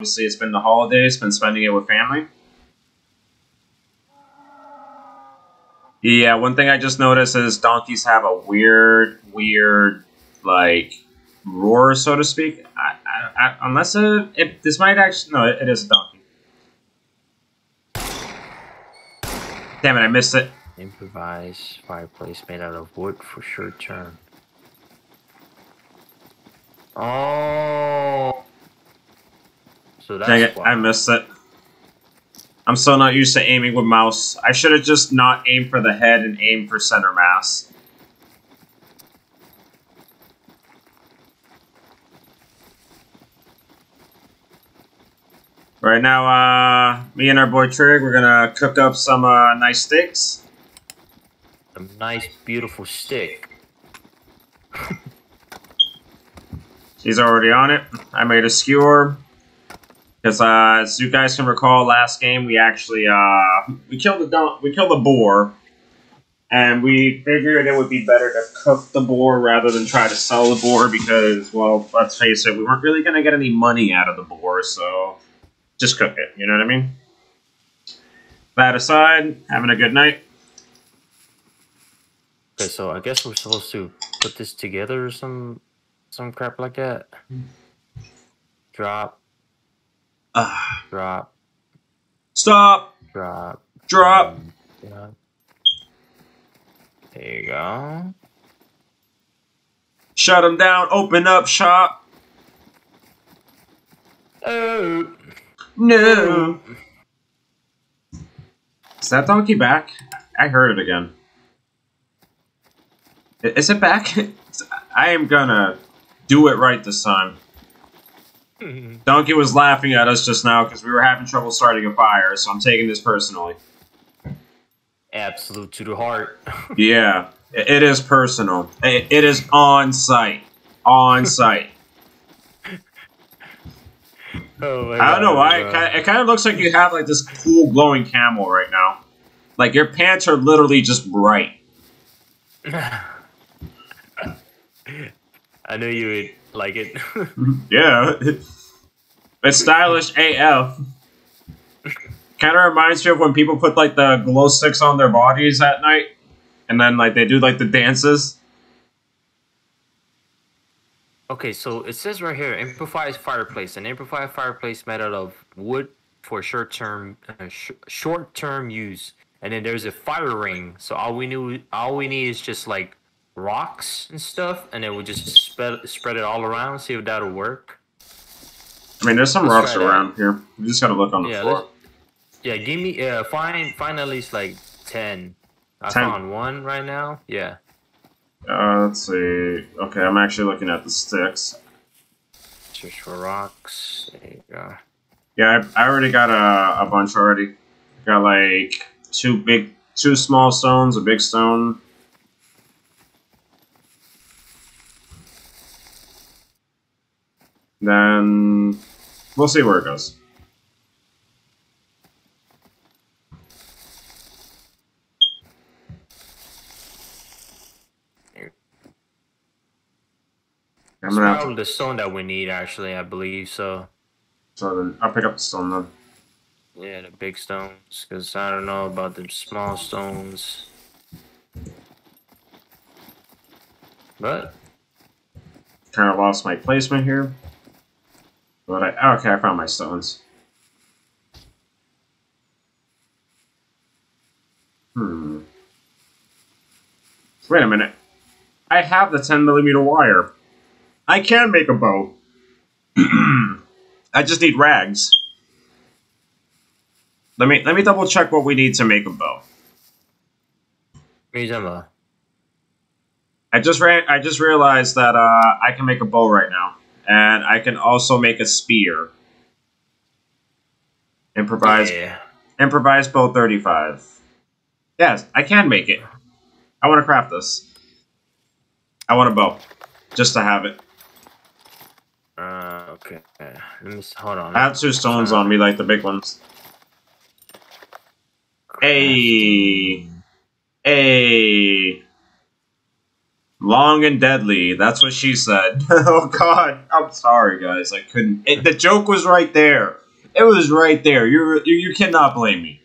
obviously it's been the holidays, been spending it with family. Yeah, one thing I just noticed is donkeys have a weird, weird, like roar, so to speak. I, I, I, unless it, it, this might actually no, it, it is a donkey. Damn it, I missed it. Improvised fireplace made out of wood for short term. Oh. So that's Dang it, why. I missed it. I'm so not used to aiming with mouse. I should have just not aimed for the head and aimed for center mass. Right now, uh, me and our boy Trig, we're gonna cook up some uh, nice steaks. a nice, beautiful stick. He's already on it. I made a skewer. Because uh, as you guys can recall, last game we actually uh, we killed the we killed the boar, and we figured it would be better to cook the boar rather than try to sell the boar because, well, let's face it, we weren't really gonna get any money out of the boar, so just cook it. You know what I mean? That aside, having a good night. Okay, so I guess we're supposed to put this together or some some crap like that. Drop, Uh, drop, stop. drop, Drop. drop. There you go. Shut him down. Open up shop. Oh. No. Is that donkey back? I heard it again. Is it back? I am gonna do it right this time. Donkey was laughing at us just now because we were having trouble starting a fire, so I'm taking this personally. Absolute to the heart. Yeah, it is personal. It is on site. On site. oh my I don't know why. It it kind of looks like you have like this cool glowing camel right now. Like your pants are literally just bright. I knew you would like it. Yeah. It's stylish AF. Kind of reminds me of when people put like the glow sticks on their bodies at night, and then like they do like the dances. okay, so it says right here, improvised fireplace. An improvised fireplace made out of wood for short term uh, sh- short term use. And then there's a fire ring. So all we knew, all we need is just like rocks and stuff, and then we just spread spread it all around, see if that'll work. I mean, there's some Let's rocks try that. around here. You just gotta look on the Yeah, floor. Yeah, give me uh find find at least like ten. I 10. found one right now. Yeah. Uh, let's see. Okay, I'm actually looking at the sticks. Search for rocks. There you go. Yeah, I, I already got a, a bunch already. Got like two big, two small stones, a big stone. Then we'll see where it goes. I'm gonna have to, the stone that we need, actually, I believe. So, so then I'll pick up the stone then. yeah, the big stones. Because I don't know about the small stones. But, kind of lost my placement here. But I okay, I found my stones. Hmm. Wait a minute. I have the 10 millimeter wire. I can make a bow. I just need rags. Let me let me double check what we need to make a bow. what are you talking about? I just ran. I just realized that uh, I can make a bow right now, and I can also make a spear. Improvise, Yeah. improvise bow thirty-five. Yes, I can make it. I want to craft this. I want a bow, just to have it. Uh, okay. Let me hold on. I have two stones on me, like the big ones. Hey, hey. Long and deadly. That's what she said. oh God, I'm sorry, guys. I couldn't. It, the joke was right there. It was right there. You're, you you cannot blame me.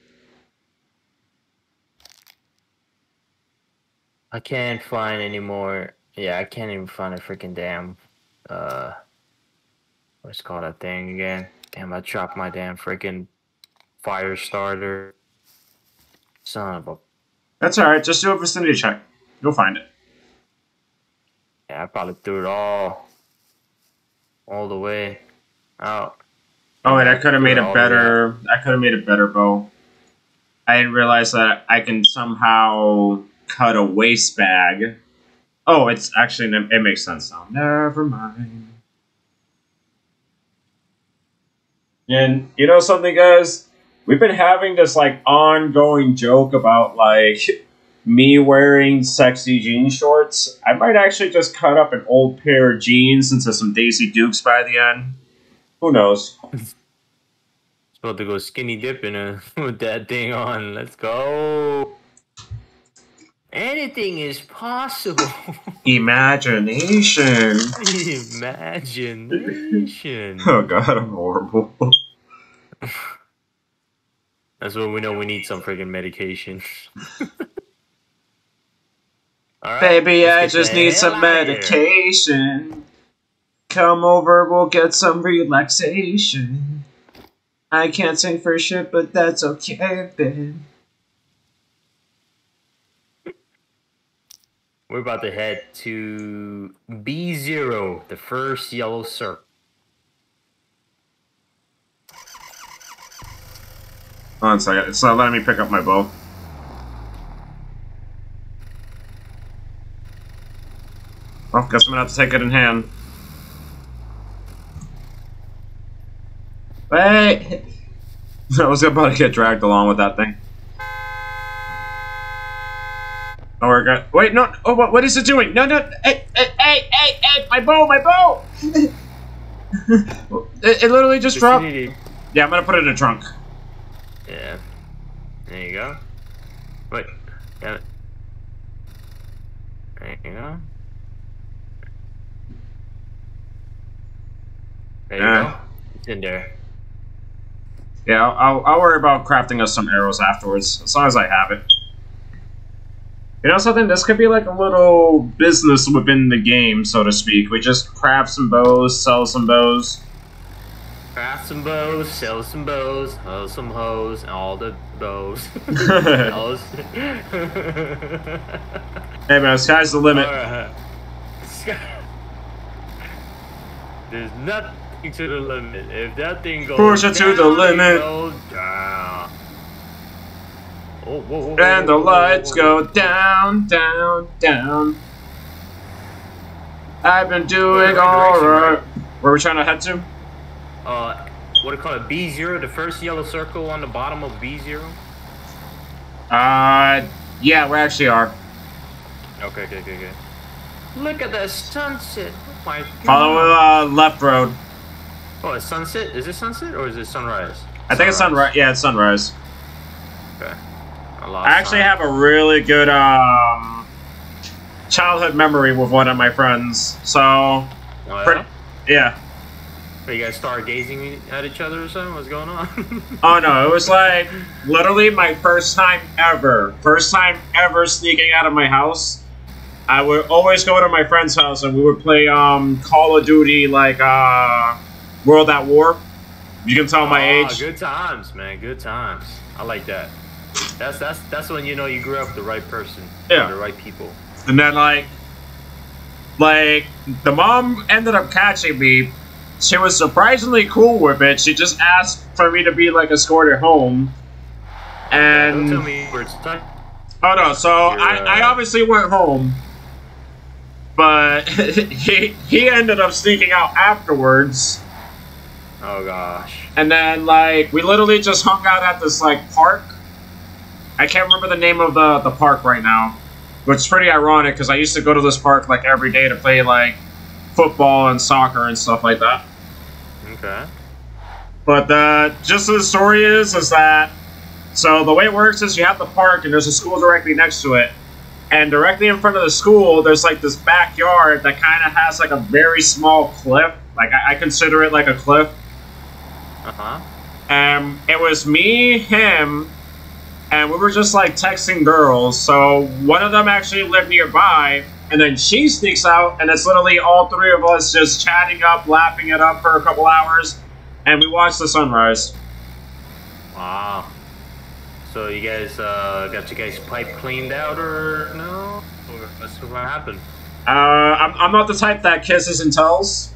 I can't find any more. Yeah, I can't even find a freaking damn. Uh, what's called that thing again? Damn, I dropped my damn freaking fire starter. Son of a. That's all right. Just do a vicinity check. You'll find it. Yeah, I probably threw it all, all the way out. Oh wait, I could have made a all the way better. I could have made a better bow. I didn't realize that I can somehow cut a waste bag. Oh, it's actually it makes sense now. Never mind. And you know something, guys? We've been having this like ongoing joke about like me wearing sexy jean shorts. I might actually just cut up an old pair of jeans into some Daisy Dukes by the end. Who knows? About to go skinny dipping uh, with that thing on. Let's go. Anything is possible. Imagination. Imagination. Oh god, I'm horrible. That's when we know we need some freaking medication. Alright, Baby, I just need some outta here. medication. Come over, we'll get some relaxation. I can't sing for shit, but that's okay, babe. We're about to head to B0, the first yellow circle. Hold on a second, it's not letting me pick up my bow. Well, guess I'm gonna have to take it in hand. Wait! I was about to get dragged along with that thing. Oh, we're good. Wait, no. Oh, what, what is it doing? No, no. Hey, hey, hey, hey, hey, my bow, my bow! it, it literally just dropped. Yeah, I'm gonna put it in a trunk. Yeah. There you go. Wait. Damn it. There you go. There you Yeah. there. Yeah, I'll, I'll, worry about crafting us some arrows afterwards, as long as I have it. You know something? This could be like a little business within the game, so to speak. We just craft some bows, sell some bows. Craft some bows, sell some bows, hoe some hoes, and all the bows. Hey man, sky's the limit. Alright. There's nothing to the limit. If that thing goes Push it to the limit. down. Oh, whoa, whoa, whoa, And the whoa, lights go down, down, down. I've been doing We're in the right alright. Where are we trying to head to? Uh, what do you call it? B zero, the first yellow circle on the bottom of B zero. Uh, yeah, we actually are. Okay, good, good, good. Look at the sunset. Oh. Follow uh, left road. Oh, it's sunset. Is it sunset or is it sunrise? I think it's sunrise. Yeah, it's sunrise. Okay. I actually time. have a really good um childhood memory with one of my friends. So Oh, pretty, yeah? yeah. So you guys start gazing at each other or something? What's going on? Oh no, it was like literally my first time ever. First time ever sneaking out of my house. I would always go to my friend's house and we would play um Call of Duty like uh World at War. You can tell my Oh, age. Good times, man. Good times. I like that. That's that's that's when you know you grew up with the right person. Yeah. The right people. And then like like the mom ended up catching me. She was surprisingly cool with it. She just asked for me to be like escorted home. Don't tell And me where it's time. oh no, so I, You're, I uh, obviously went home. But he he ended up sneaking out afterwards. Oh gosh. And then like we literally just hung out at this like park. I can't remember the name of the the park right now, which is pretty ironic because I used to go to this park like every day to play like football and soccer and stuff like that. Okay. But the just the story is is that so the way it works is you have the park and there's a school directly next to it, And directly in front of the school, there's like this backyard that kind of has like a very small cliff. Like I, I consider it like a cliff. Uh huh. Um, it was me, him, and we were just like texting girls. So one of them actually lived nearby, and then she sneaks out, and it's literally all three of us just chatting up, laughing it up for a couple hours, and we watch the sunrise. Wow. So you guys uh, got you guys pipe cleaned out or no? Or what's what happened? Uh, I'm, I'm not the type that kisses and tells.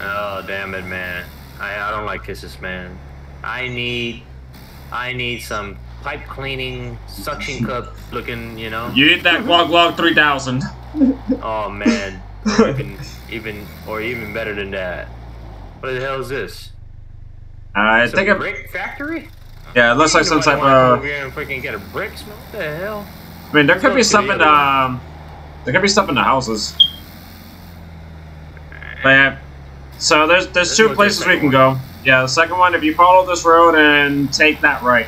Oh damn it, man! I, I don't like kisses, man. I need I need some pipe cleaning suction cup looking, you know. You need that Glog Glog 3000. Oh man, even even or even better than that. What the hell is this? Uh, I Some think it, brick factory? yeah, it looks like some type wanna come of. over here and freaking get a bricks, man. What the hell? I mean, there could be Let's stuff in the the. Um, there could be stuff in the houses. But yeah. So there's there's Let's two go to the places we second can go. Yeah, the second one, if you follow this road and take that right.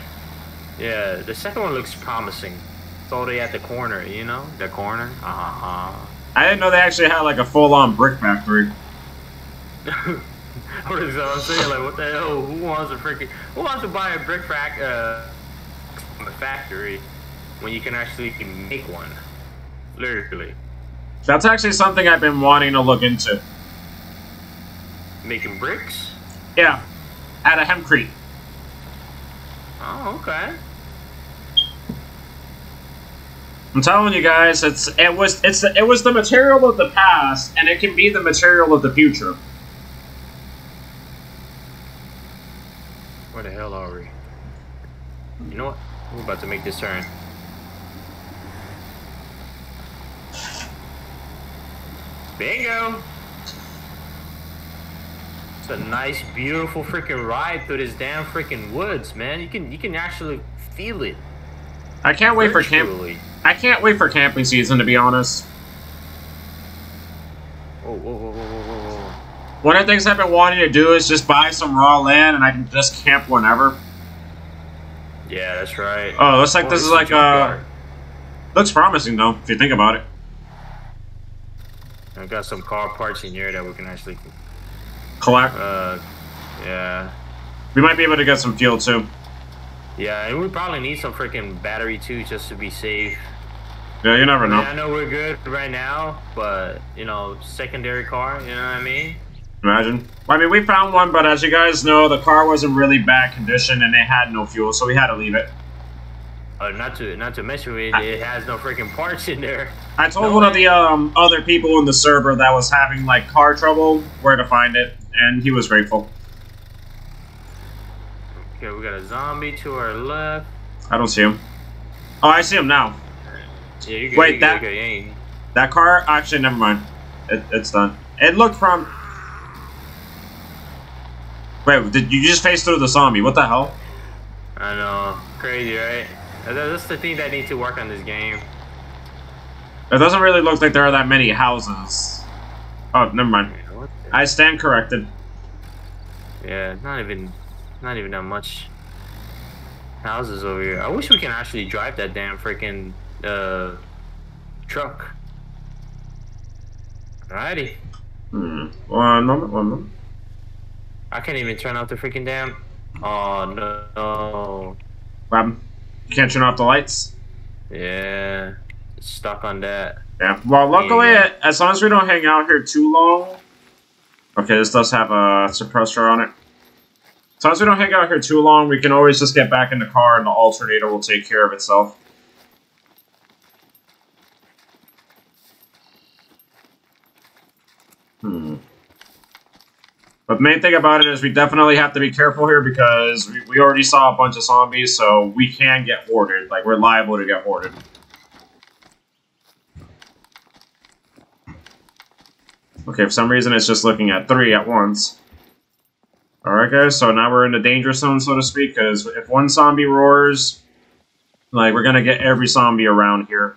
Yeah, the second one looks promising. It's already at the corner, you know? The corner? Uh-huh. I didn't know they actually had like a full-on brick factory. what is that I'm saying? Like, what the hell? Who wants to freaking... Who wants to buy a brick fac, uh, a factory when you can actually make one? Literally. That's actually something I've been wanting to look into. Making bricks? Yeah, at a hempcrete. Oh, okay. I'm telling you guys, it's it was it's the, it was the material of the past, and it can be the material of the future. Where the hell are we? You know what? We're about to make this turn. Bingo! A nice, beautiful freaking ride through this damn freaking woods, man. You can you can actually feel it. I can't wait for camp. I can't wait for camping season to be honest. Whoa, whoa, whoa, whoa, whoa, whoa, whoa. One of the things I've been wanting to do is just buy some raw land, and I can just camp whenever. Yeah, that's right. Oh, looks like this is like a. uh, looks promising though if you think about it. I've got some car parts in here that we can actually, Collect. uh, yeah. We might be able to get some fuel too. Yeah, and we probably need some freaking battery too, just to be safe. Yeah, you never I, mean, know. I know we're good right now, but you know, secondary car, you know what I mean? Imagine. I mean, we found one, but as you guys know, the car was in really bad condition and it had no fuel, so we had to leave it. Uh, not to not to mention it, it has no freaking parts in there. I told No one of the um, other people in the server that was having like car trouble where to find it, and he was grateful. Okay, we got a zombie to our left. I don't see him. Oh, I see him now. Yeah, you good, Wait, you good, that- you good, That car, actually, never mind. It, it's done. It looked from. Wait, did you just face through the zombie? What the hell? I know, crazy, right? That- That's the thing that needs to work on this game. It doesn't really look like there are that many houses. Oh, never mind. The- I stand corrected. Yeah, not even, not even that much houses over here. I wish we can actually drive that damn freaking uh, truck. Alrighty. Hmm. One moment, one moment. I can't even turn off the freaking damn. Oh no. no. Can't turn off the lights? Yeah, stuck on that. Yeah. Well, luckily, Yeah. as long as we don't hang out here too long. Okay, this does have a suppressor on it. As long as we don't hang out here too long, we can always just get back in the car and the alternator will take care of itself. Hmm. But the main thing about it is we definitely have to be careful here because we, we already saw a bunch of zombies, so we can get hoarded. Like, we're liable to get hoarded. Okay, for some reason it's just looking at three at once. Alright guys, so now we're in the danger zone, so to speak, because if one zombie roars, like, we're gonna get every zombie around here.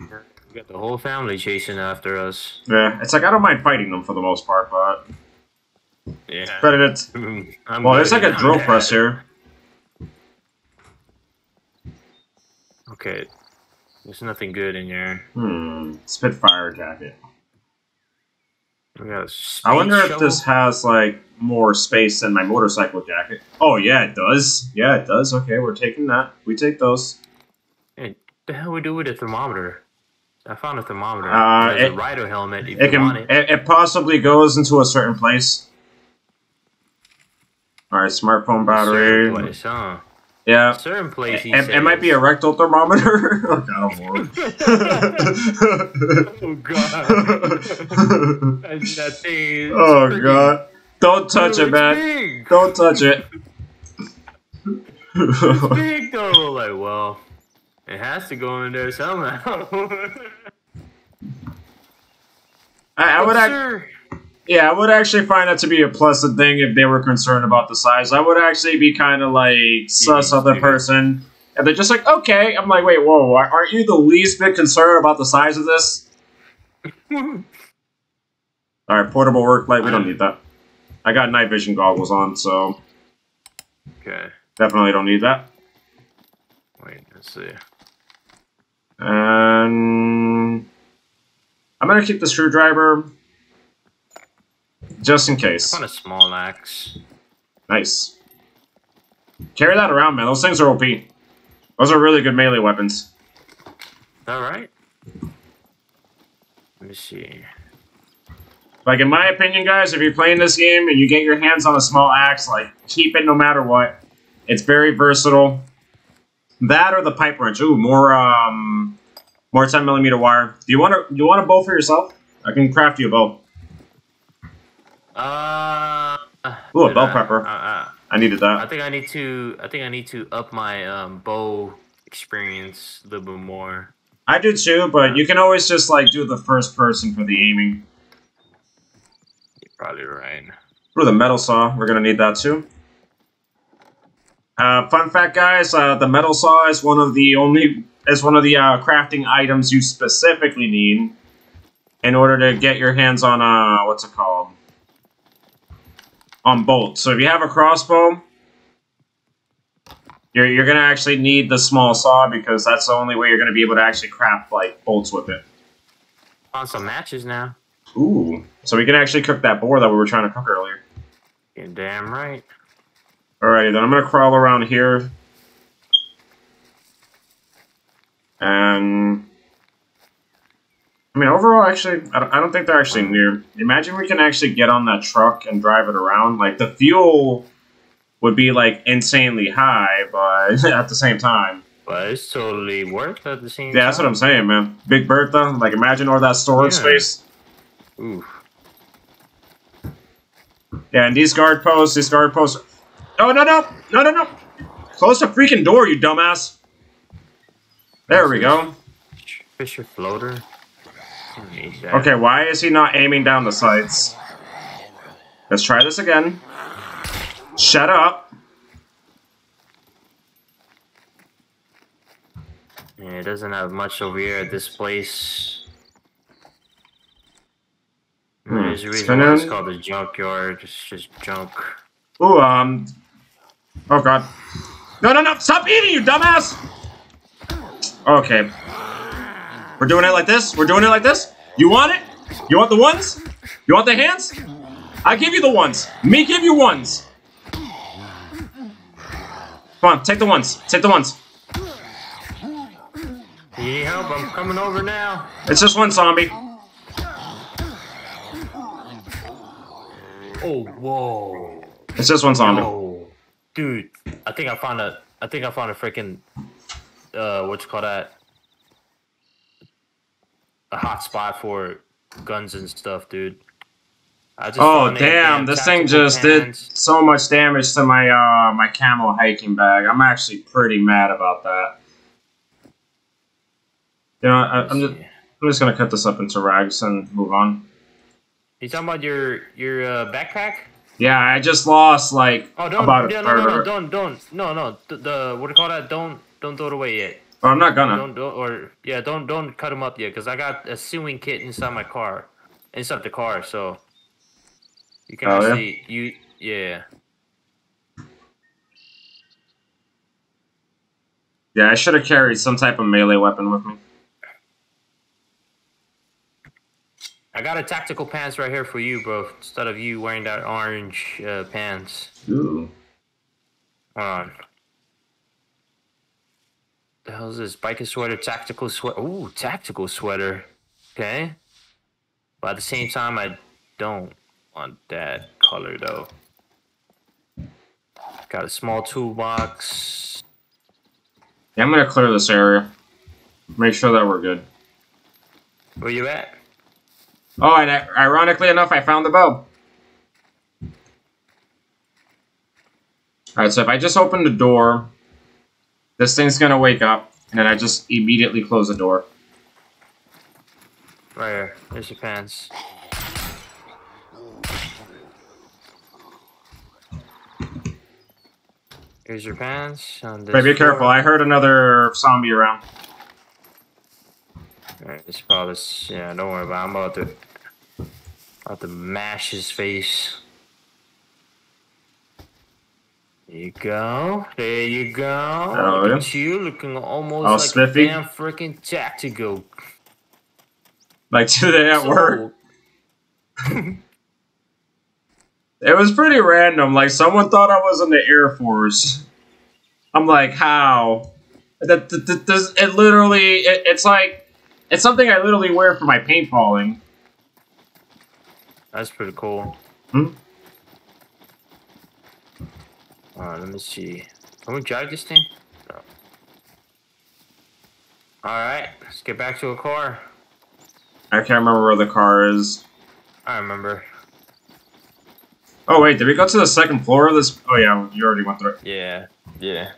We got the whole family chasing after us. Yeah, it's like, I don't mind fighting them for the most part, but... Yeah. But it's... I'm Well, there's like a I'm drill press here. Okay. There's nothing good in here. Hmm. Spitfire jacket. We got a I speed wonder if this has like more space than my motorcycle jacket. Oh yeah, it does. Yeah, it does. Okay, we're taking that. We take those. Hey, the hell we do with a thermometer? I found a thermometer. Uh, it- a rider helmet if It you can. it. It, it possibly goes into a certain place. All right, smartphone battery. Certain place, huh? Yeah. Certain place. He It, it might be a rectal thermometer. oh god, oh god. That- thing oh god. Don't touch Dude, it, man. Big. Don't touch it. It's big though. Like, well, it has to go in there somehow. I, I would oh, act, Sure. Yeah, I would actually find that to be a pleasant thing if they were concerned about the size. I would actually be kind of like sus of the person, and they're just like, okay. I'm like, wait, whoa, aren't you the least bit concerned about the size of this? All right, portable work light. We don't need that. I got night vision goggles on, so okay. definitely don't need that. Wait, let's see. And I'm gonna keep the screwdriver just in case. Found a small axe. Nice. Carry that around, man. Those things are OP. Those are really good melee weapons. All right. Let me see. Like in my opinion, guys, if you're playing this game and you get your hands on a small axe, like keep it no matter what. It's very versatile. That or the pipe wrench. Ooh, more um, more 10 millimeter wire. Do you want to? Do you want a bow for yourself? I can craft you a bow. Uh. Ooh, a bell I- pepper. Uh, uh, I needed that. I think I need to. I think I need to up my um, bow experience a little bit more. I do too, but you can always just like do the first person for the aiming. You're probably right. Ooh, the metal saw. We're gonna need that too. Uh, fun fact, guys: uh, the metal saw is one of the only is one of the uh, crafting items you specifically need in order to get your hands on uh, what's it called? On bolts. So if you have a crossbow, you're you're gonna actually need the small saw because that's the only way you're gonna be able to actually craft like bolts with it. On some matches now. Ooh, so we can actually cook that boar that we were trying to cook earlier. You're damn right. Alrighty, then I'm gonna crawl around here. And I mean, overall, actually, I don't, think they're actually near. Imagine we can actually get on that truck and drive it around. Like the fuel would be like insanely high, but at the same time, But it's totally worth at the same yeah, that's what. I'm saying, man. Big Bertha, like imagine all that storage Yeah. space. Ooh. Yeah, and these guard posts, these guard posts. Oh no no no no no! Close the freaking door, you dumbass. There we go. Fisher floater. Don't need that. Okay, why is he not aiming down the sights? Let's try this again. Shut up. Yeah, it doesn't have much over here at this place. Hmm, There's a reason why it's called the junkyard. It's just junk. Ooh, um. Oh god. No, no, no! Stop eating, you dumbass! Okay. We're doing it like this? We're doing it like this? You want it? You want the ones? You want the hands? I give you the ones. Me give you ones. Come on, take the ones. Take the ones. You need help? I'm coming over now. It's just one zombie. Oh, whoa. It's just one zombie. Oh, dude. I think I found a. I think I found a freaking. Uh, what you call that? A hot spot for guns and stuff, dude. I just Oh damn! This thing just did so much damage to my uh my camel hiking bag. I'm actually pretty mad about that. You know, I, I'm just I'm just gonna cut this up into rags and move on. You talking about your your uh, backpack? Yeah, I just lost like Oh, don't. about yeah, no, no, no, don't, don't. No, no. The, the what do you call that? Don't, don't throw it away yet. Oh, I'm not gonna. Don't, don't, or yeah, don't don't cut them up yet, cause I got a sewing kit inside my car, inside the car, so you can oh, see yeah? you yeah. Yeah, I should have carried some type of melee weapon with me. I got a tactical pants right here for you, bro. Instead of you wearing that orange uh, pants. Ooh. Hold on. The hell is this? Biker sweater, tactical sweater. Ooh, tactical sweater. Okay. But at the same time, I don't want that color though. Got a small toolbox. Yeah, I'm gonna clear this area. Make sure that we're good. Where you at? Oh, and ironically enough, I found the bow. Alright, so if I just open the door, this thing's gonna wake up, and then I just immediately close the door. Oh, right here. There's your pants. Here's your pants. On But be careful. I heard another zombie around. Alright, this probably yeah, don't worry about it. I'm about to about to mash his face. There you go. There you go. Oh, Look at you looking almost All like spiffy. a damn freaking tactical. Like today at So- work. It was pretty random. Like someone thought I was in the Air Force. I'm like, how? That, that, that- this- it literally, it, it's like, it's something I literally wear for my paintballing. That's pretty cool. Hmm? Alright, let me see. Can we drive this thing? No. Alright, let's get back to a car. I can't remember where the car is. I remember. Oh wait, did we go to the second floor of this? Oh yeah, you already went through. Yeah, yeah.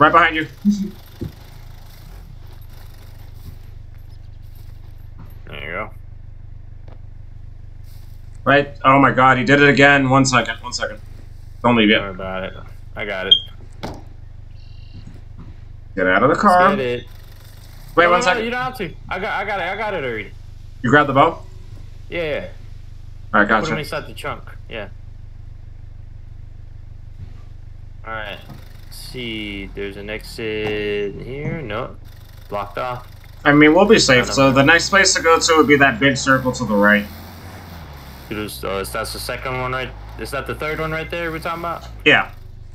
Right behind you. There you go. Right. Oh my god, he did it again. One second. One second. Don't leave yet. Don't worry about it. I got it. Get out of the Let's car. get it. Wait No, one no, second. You don't have to. I got, I got it. I got it already. You grab the bow. Yeah, yeah. All right, Put them gotcha. inside the trunk. Yeah. All right. Let's see. There's an exit here. No. Blocked off. I mean, we'll be safe. So the next place to go to would be that big circle to the right. There's, uh, that's the second one, right? Is that the third one right there we're talking about? Yeah.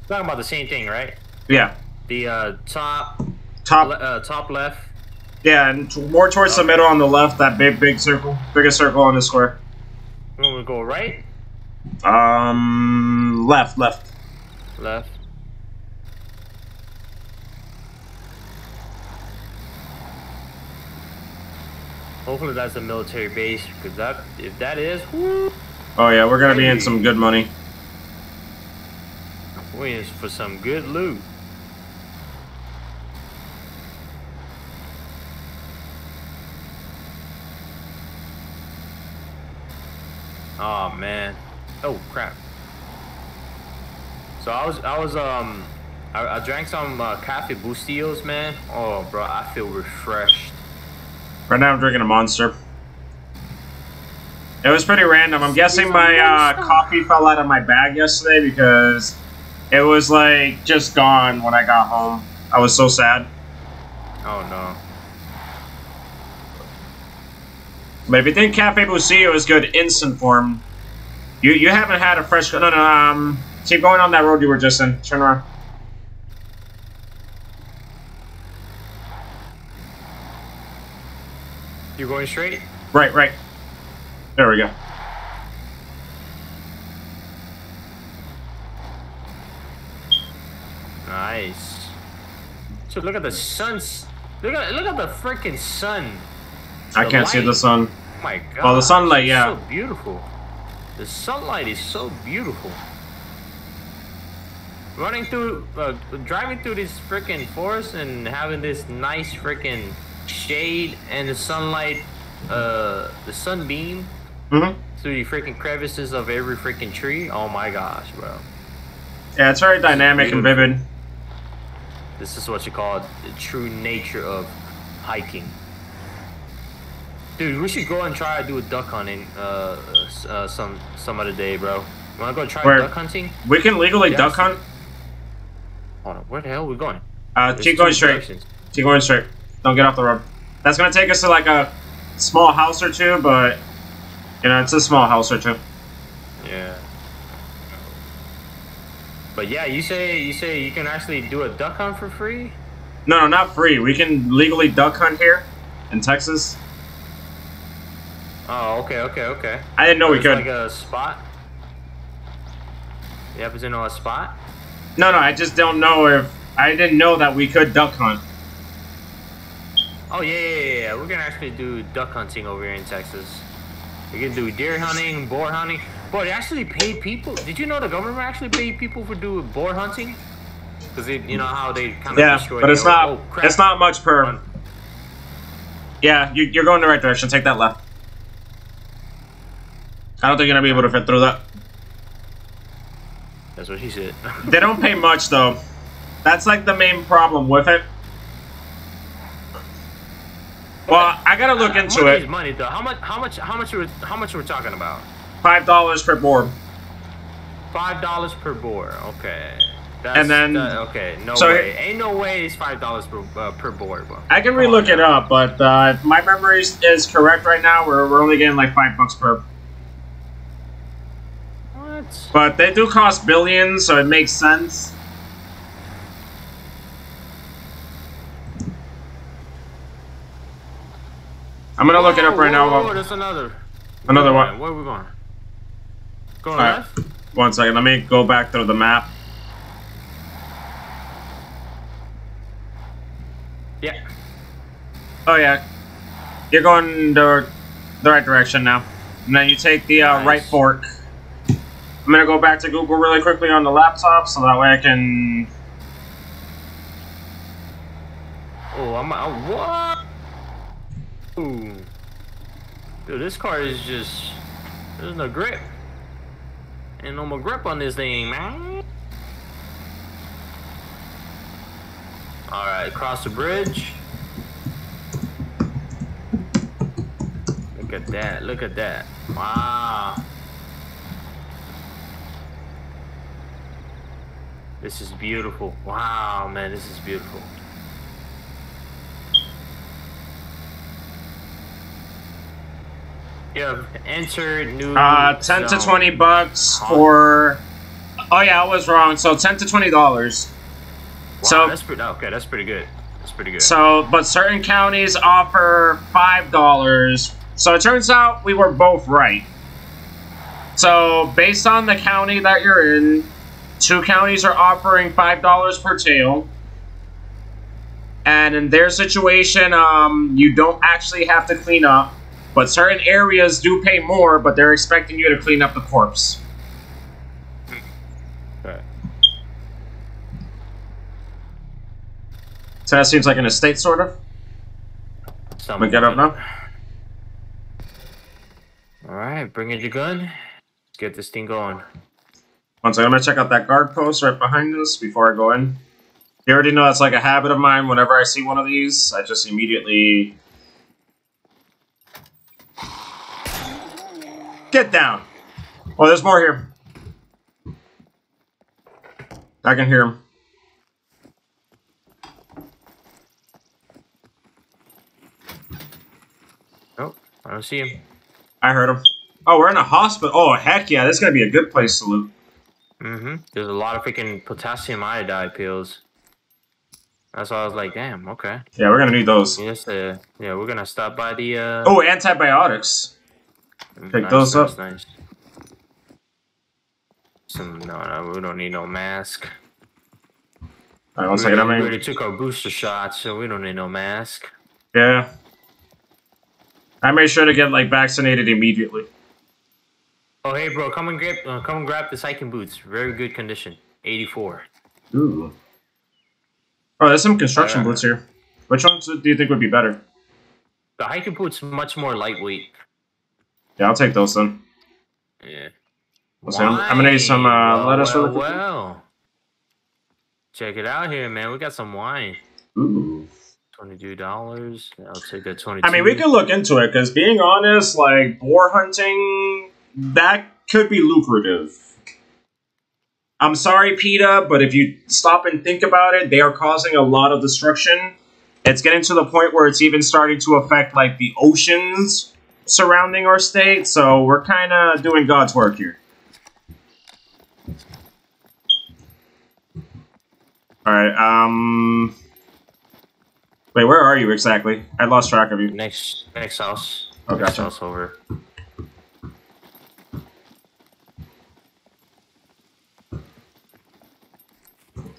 talking about the same thing, right? Yeah. The uh, top, Top. le- uh, top left. Yeah, and t- more towards the middle on the left. That big, big circle. Biggest circle on the square. You want to go right, Um, left, left. left? Hopefully that's a military base, because that if that is, whoo, Oh yeah, we're gonna be in some good money. we in for some good loot. Oh man. Oh crap. So I was I was um I, I drank some uh, Cafe Bustelos, man. Oh bro, I feel refreshed. Right now, I'm drinking a monster. It was pretty random. I'm guessing my uh, coffee fell out of my bag yesterday because it was like just gone when I got home. I was so sad. Oh no. But if you think Cafe Bustelo is good instant form, you you haven't had a fresh. No, no, um, keep going on that road you were just in. Turn around. Going straight? Right, right. There we go. Nice. So look at the sun's look at look at the freaking sun. I can't see the sun. Oh my god. Oh, the sunlight, it's yeah. So beautiful. The sunlight is so beautiful. Running through, uh, driving through this freaking forest and having this nice freaking shade and the sunlight, uh, the sunbeam Mm-hmm. through the freaking crevices of every freaking tree. Oh my gosh, bro. Yeah, it's very dynamic and vivid. This is what you call the true nature of hiking. Dude, we should go and try to do a duck hunting uh, uh some some other day, bro. Wanna go try Where? duck hunting? We can legally Yes. duck hunt. Hold on, where the hell are we going? Uh, There's keep going straight. Keep going straight. Don't get off the road. That's gonna take us to like a small house or two, but you know it's a small house or two. Yeah. But yeah, you say you say you can actually do a duck hunt for free? No, no, not free. We can legally duck hunt here in Texas. Oh, okay, okay, okay. I didn't know we There's could. Like a spot. You happen to know a spot? No, no, I just don't know if I didn't know that we could duck hunt. Oh yeah, yeah, yeah, yeah. We're gonna actually do duck hunting over here in Texas. We can do deer hunting, boar hunting. Boy, they actually pay people. Did you know the government actually paid people for doing boar hunting? Because you know how they kind of Yeah, but it's not. Oh, crap. it's not much per. Yeah, you, you're going the right direction. Take that left. I don't think you're gonna be able to fit through that. That's what she said. They don't pay much though. That's like the main problem with it. Well, I gotta look into it. money though. How much? How much? How much? Are, how much are we talking about? Five dollars per board. Five dollars per board. Okay. That's, And then- okay, no so- way. Ain't no way it's five dollars per uh, per board, bro. I can relook it up, but uh, if my memory is- is correct right now, we're, we're only getting like five bucks per. What? But they do cost billions, so it makes sense. I'm gonna look it up right whoa, now. Whoa, there's another. Another one. Where are we going? Going left? One second, let me go back to the map. Yeah. Oh yeah, you're going the, the right direction now. And then you take the uh, Nice. right fork. I'm gonna go back to Google really quickly on the laptop, so that way I can. Oh, I'm. Uh, what? Ooh. Dude, this car is just. There's no grip. Ain't no more grip on this thing, man. Alright, cross the bridge. Look at that, look at that. Wow. This is beautiful. Wow, man, this is beautiful. You have entered new. Uh, ten to twenty bucks for. Oh yeah, I was wrong. So ten to twenty dollars. Wow, so- that's pretty. Okay, that's pretty good. That's pretty good. So, but certain counties offer five dollars. So it turns out we were both right. So based on the county that you're in, two counties are offering five dollars per tail. And in their situation, um, you don't actually have to clean up, but certain areas do pay more, but they're expecting you to clean up the corpse. Okay. So that seems like an estate, sort of. I'm gonna get up now. All right, bring in your gun. Let's get this thing going. One second, I'm gonna check out that guard post right behind us before I go in. You already know that's like a habit of mine. Whenever I see one of these, I just immediately get down. Oh, there's more here. I can hear him. Nope, I don't see him. I heard him. Oh, we're in a hospital. Oh, heck yeah, this is gonna be a good place to loot. Mm-hmm. There's a lot of freaking potassium iodide pills. That's why I was like, damn, okay. Yeah, we're gonna need those. Yes, uh, yeah, we're gonna stop by the. Uh, Oh, antibiotics. Pick nice, those nice, up. Nice. Some no, no, we don't need no mask. All right, one we, second. I already, we already took our booster shots, so we don't need no mask. yeah. I made sure to get like vaccinated immediately. Oh, hey, bro, come and grab, uh, come and grab the hiking boots. Very good condition. 84. Ooh. Oh, there's some construction Uh, boots here. Which ones do you think would be better? The hiking boots much more lightweight. Yeah, I'll take those then. Yeah. Let's I'm, I'm gonna need some uh, Wine. lettuce well, really quick. well. Check it out here, man. We got some wine. Ooh. Twenty-two dollars. I'll take that twenty-two. I mean, we could look into it because being honest, like boar hunting, that could be lucrative. I'm sorry, PETA, but if you stop and think about it, they are causing a lot of destruction. It's getting to the point where it's even starting to affect like the oceans surrounding our state. So we're kind of doing God's work here. All right. Um. Wait, where are you exactly? I lost track of you. Next next house. Oh, next gotcha. house over.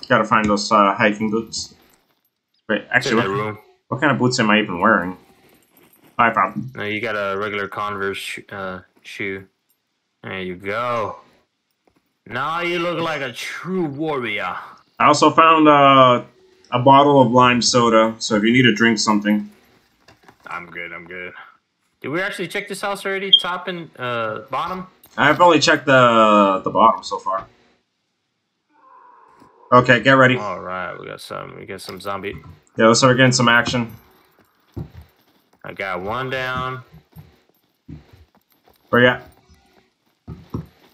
Gotta find those uh, hiking boots. Wait, actually, what, what kind of boots am I even wearing? I found. them. No, you got a regular Converse sh- uh, shoe. There you go. Now you look like a true warrior. I also found uh, a bottle of lime soda. So if you need to drink something, I'm good. I'm good. Did we actually check this house already? Top and uh, bottom? I've only checked the the bottom so far. Okay, get ready. All right, we got some. We got some zombie. Yeah, let's start getting some action. I got one down. Where you at?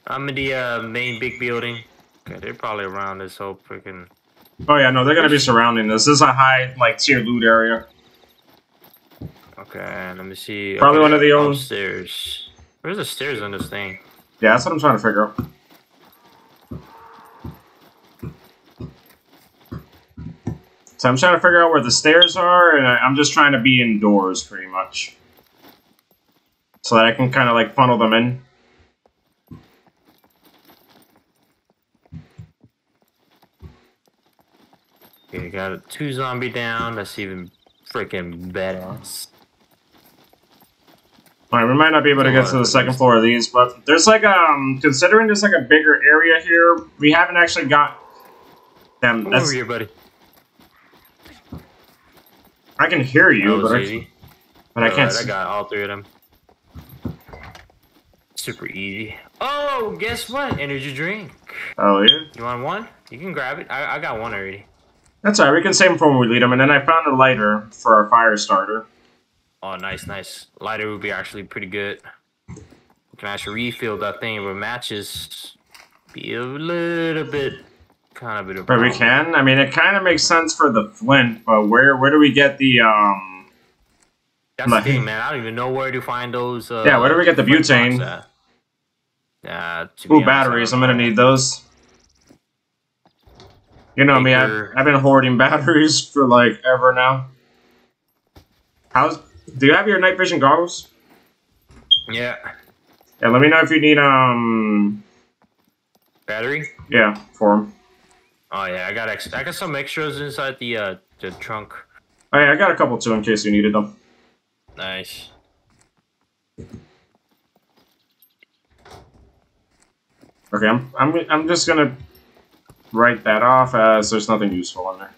I'm in the uh, main big building. Okay, they're probably around this whole freaking. Oh yeah, no, they're gonna be surrounding this. This is a high like tier loot area. Okay, let me see. Probably okay, one of the old- stairs. Where's the stairs on this thing? Yeah, that's what I'm trying to figure out. So I'm trying to figure out where the stairs are, and I, I'm just trying to be indoors pretty much, so that I can kind of like funnel them in. Okay, got a two zombie down. That's even freaking badass. All right, we might not be able to get to the second floor of these, but there's like um, considering there's like a bigger area here, we haven't actually got. Come that's over here, buddy. I can hear you, but I, but I can't. Alright, I got all three of them. Super easy. Oh, guess what? Energy drink. Oh yeah, You want one? You can grab it. I, I got one already. that's alright. We can save them for when we lead them, and then I found a lighter for our fire starter. Oh, nice, nice. Lighter would be actually pretty good. You can actually refill that thing with matches. Be a little bit, kind of a of. We can. I mean, it kind of makes sense for the flint, but where where do we get the um? That's the thing, man. I don't even know where to find those. Uh, Yeah, where do we get the butane? at. Uh, Ooh, batteries. I'm gonna need those. You know me. I've, I've been hoarding batteries for like ever now. How's? Do you have your night vision goggles? Yeah, Yeah. Let me know if you need um. battery. Yeah, for them. Oh yeah, I got ex- I got some extras inside the uh the trunk. Oh yeah, I got a couple too in case you needed them. Nice. Okay, I'm I'm I'm just gonna write that off as there's nothing useful in there.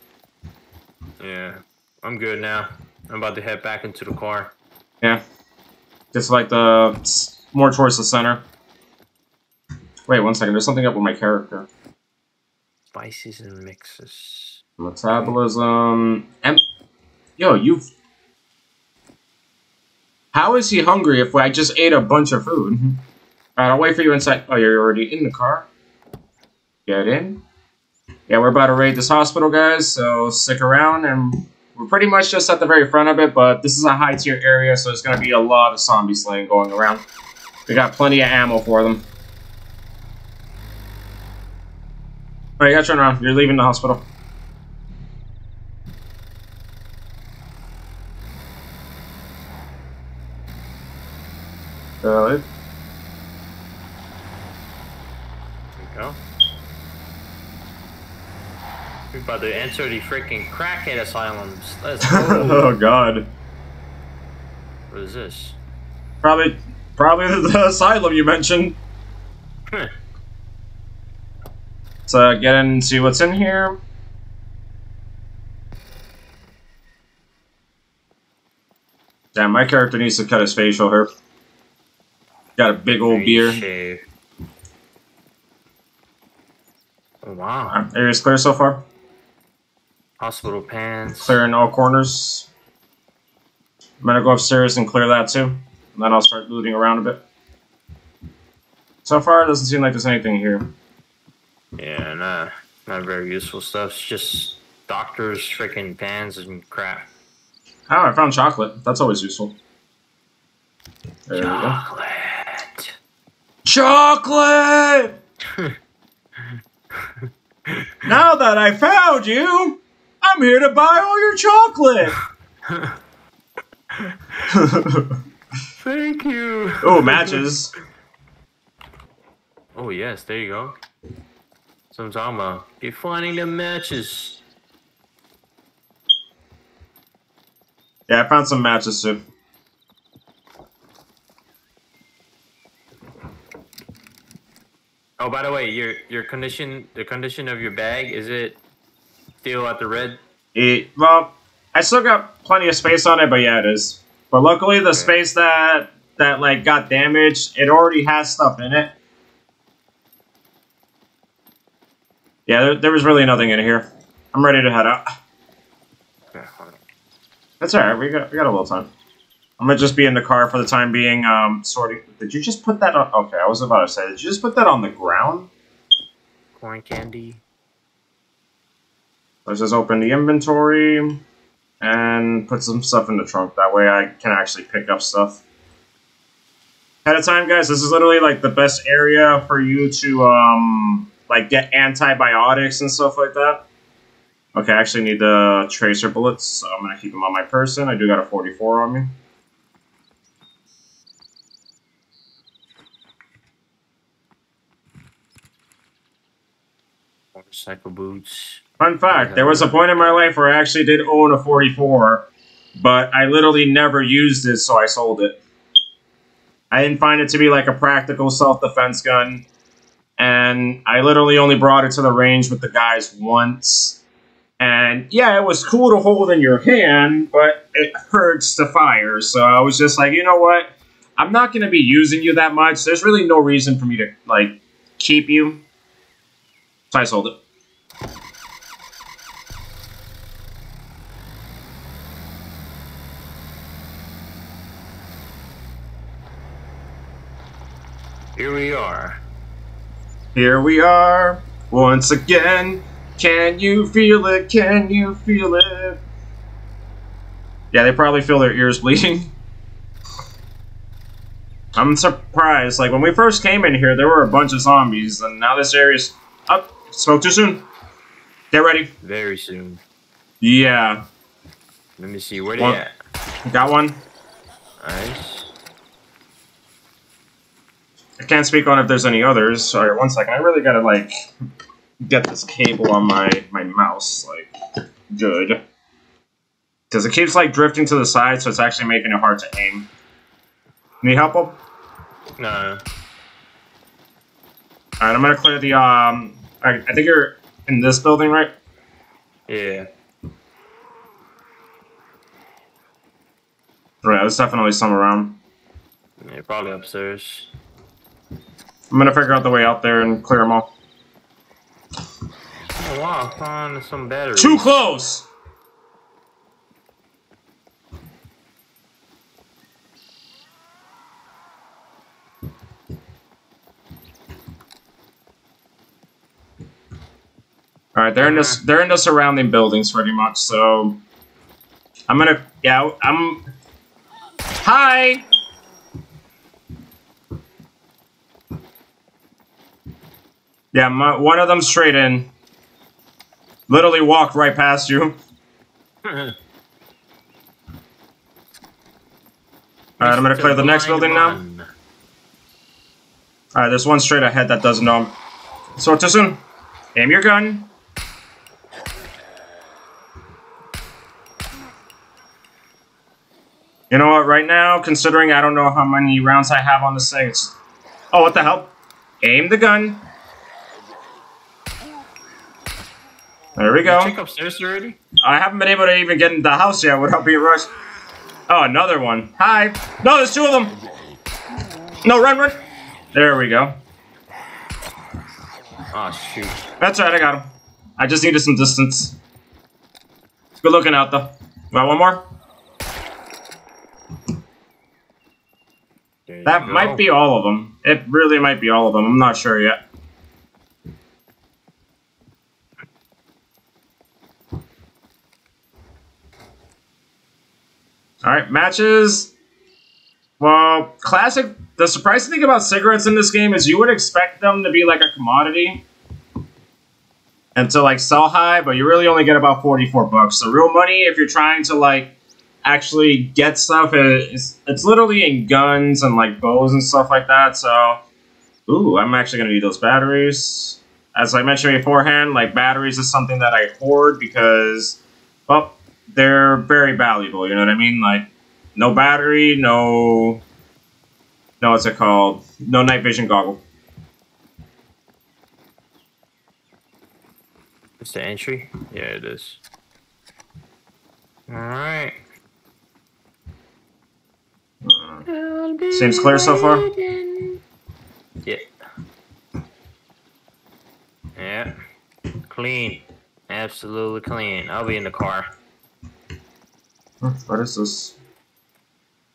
Yeah, I'm good now. I'm about to head back into the car. Yeah. Just like the more towards the center. Wait one second. There's something up with my character. Spices and mixes. Metabolism. And yo, you. How is he hungry if I just ate a bunch of food? Mm-hmm. Alright, I'll wait for you inside. Oh, you're already in the car. Get in. Yeah, we're about to raid this hospital, guys. So stick around, and we're pretty much just at the very front of it. But this is a high tier area, so there's gonna be a lot of zombie slaying going around. We got plenty of ammo for them. Alright, you gotta turn around. You're leaving the hospital. Good. There we go. We're about to enter the freaking crackhead asylums. Let's go. oh god. what is this? Probably, probably the asylum you mentioned. Huh. So get in and see what's in here. Damn, my character needs to cut his facial hair. Got a big old beard. Wow. Alright, Area's clear so far. Hospital pants. Clear in all corners. I'm gonna go upstairs and clear that too. And then I'll start looting around a bit. So far, it doesn't seem like there's anything here. Yeah, uh, nah, not very useful stuff. It's just doctors, freaking pans, and crap. Oh, I found chocolate. That's always useful. There. Chocolate. Chocolate! now that I found you, I'm here to buy all your chocolate! Thank you. oh, matches. Oh yes, there you go. So I'm talking about. Get finding the matches. Yeah, I found some matches too. Oh, by the way, your your condition, the condition of your bag, is it still at the red? It, well, I still got plenty of space on it, but yeah, it is. But luckily, the Okay. space that that like got damaged, it already has stuff in it. Yeah, there, there was really nothing in here. I'm ready to head out. Okay, hold on. That's alright. We got we got a little time. I'm gonna just be in the car for the time being. Um, sorting. Did you just put that on? Okay, I was about to say. Did you just put that on the ground? Corn candy. Let's just open the inventory and put some stuff in the trunk. That way I can actually pick up stuff. Ahead of time, guys, this is literally like the best area for you to um like get antibiotics and stuff like that. Okay, I actually need the tracer bullets, so I'm gonna keep them on my person. I do got a 44 on me. Motorcycle boots. Fun fact, there was a point in my life where I actually did own a 44, but I literally never used it, so I sold it. I didn't find it to be like a practical self-defense gun, and I literally only brought it to the range with the guys once. And yeah, it was cool to hold in your hand, but it hurts to fire, so I was just like, you know what? I'm not going to be using you that much. There's really no reason for me to, like, keep you. So I sold it. Here we are. Here we are, once again. Can you feel it? Can you feel it? Yeah, they probably feel their ears bleeding. I'm surprised. Like, when we first came in here, there were a bunch of zombies, and now this area's... Up! spoke too soon. Get ready. Very soon. Yeah. Let me see where they One- at. Got one. Nice. I can't speak on if there's any others. Sorry, one second. I really gotta, like, get this cable on my, my mouse, like, good. Because it keeps, like, drifting to the side, so it's actually making it hard to aim. Need help? Alright, No. I'm gonna clear the, um... I, I think you're in this building, right? Yeah. Right, there's definitely some around. Yeah, probably upstairs. I'm gonna figure out the way out there and clear them all. Oh wow, I found some batteries. Too close! Alright, they're in this they're in the surrounding buildings pretty much, so I'm gonna yeah, I'm Hi! Yeah, my, one of them straight in. Literally walked right past you. Alright, I'm gonna clear the next building now. Alright, there's one straight ahead that doesn't know him. Sortusun, aim your gun. You know what, right now, considering I don't know how many rounds I have on this thing, it's... Oh, what the hell? Aim the gun. There we go. Check upstairs already? I haven't been able to even get into the house yet without being rushed. Oh, another one. Hi. No, there's two of them. No, run, run. There we go. Oh shoot. That's right, I got him. I just needed some distance. Good looking out, though. Got one more? That go. might be all of them. It really might be all of them. I'm not sure yet. All right, matches. Well, classic. The surprising thing about cigarettes in this game is you would expect them to be like a commodity and to like sell high, but you really only get about 44 bucks. The real money, if you're trying to like actually get stuff, is it's literally in guns and like bows and stuff like that. So, ooh, I'm actually gonna need those batteries. As I mentioned beforehand, like batteries is something that I hoard because, well, they're very valuable. You know what I mean? Like, no battery, no, no, what's it called? No night vision goggle. It's the entry? Yeah, it is. Alright. Seems clear so far? Yeah. Yeah. Clean. Absolutely clean. I'll be in the car. What is this?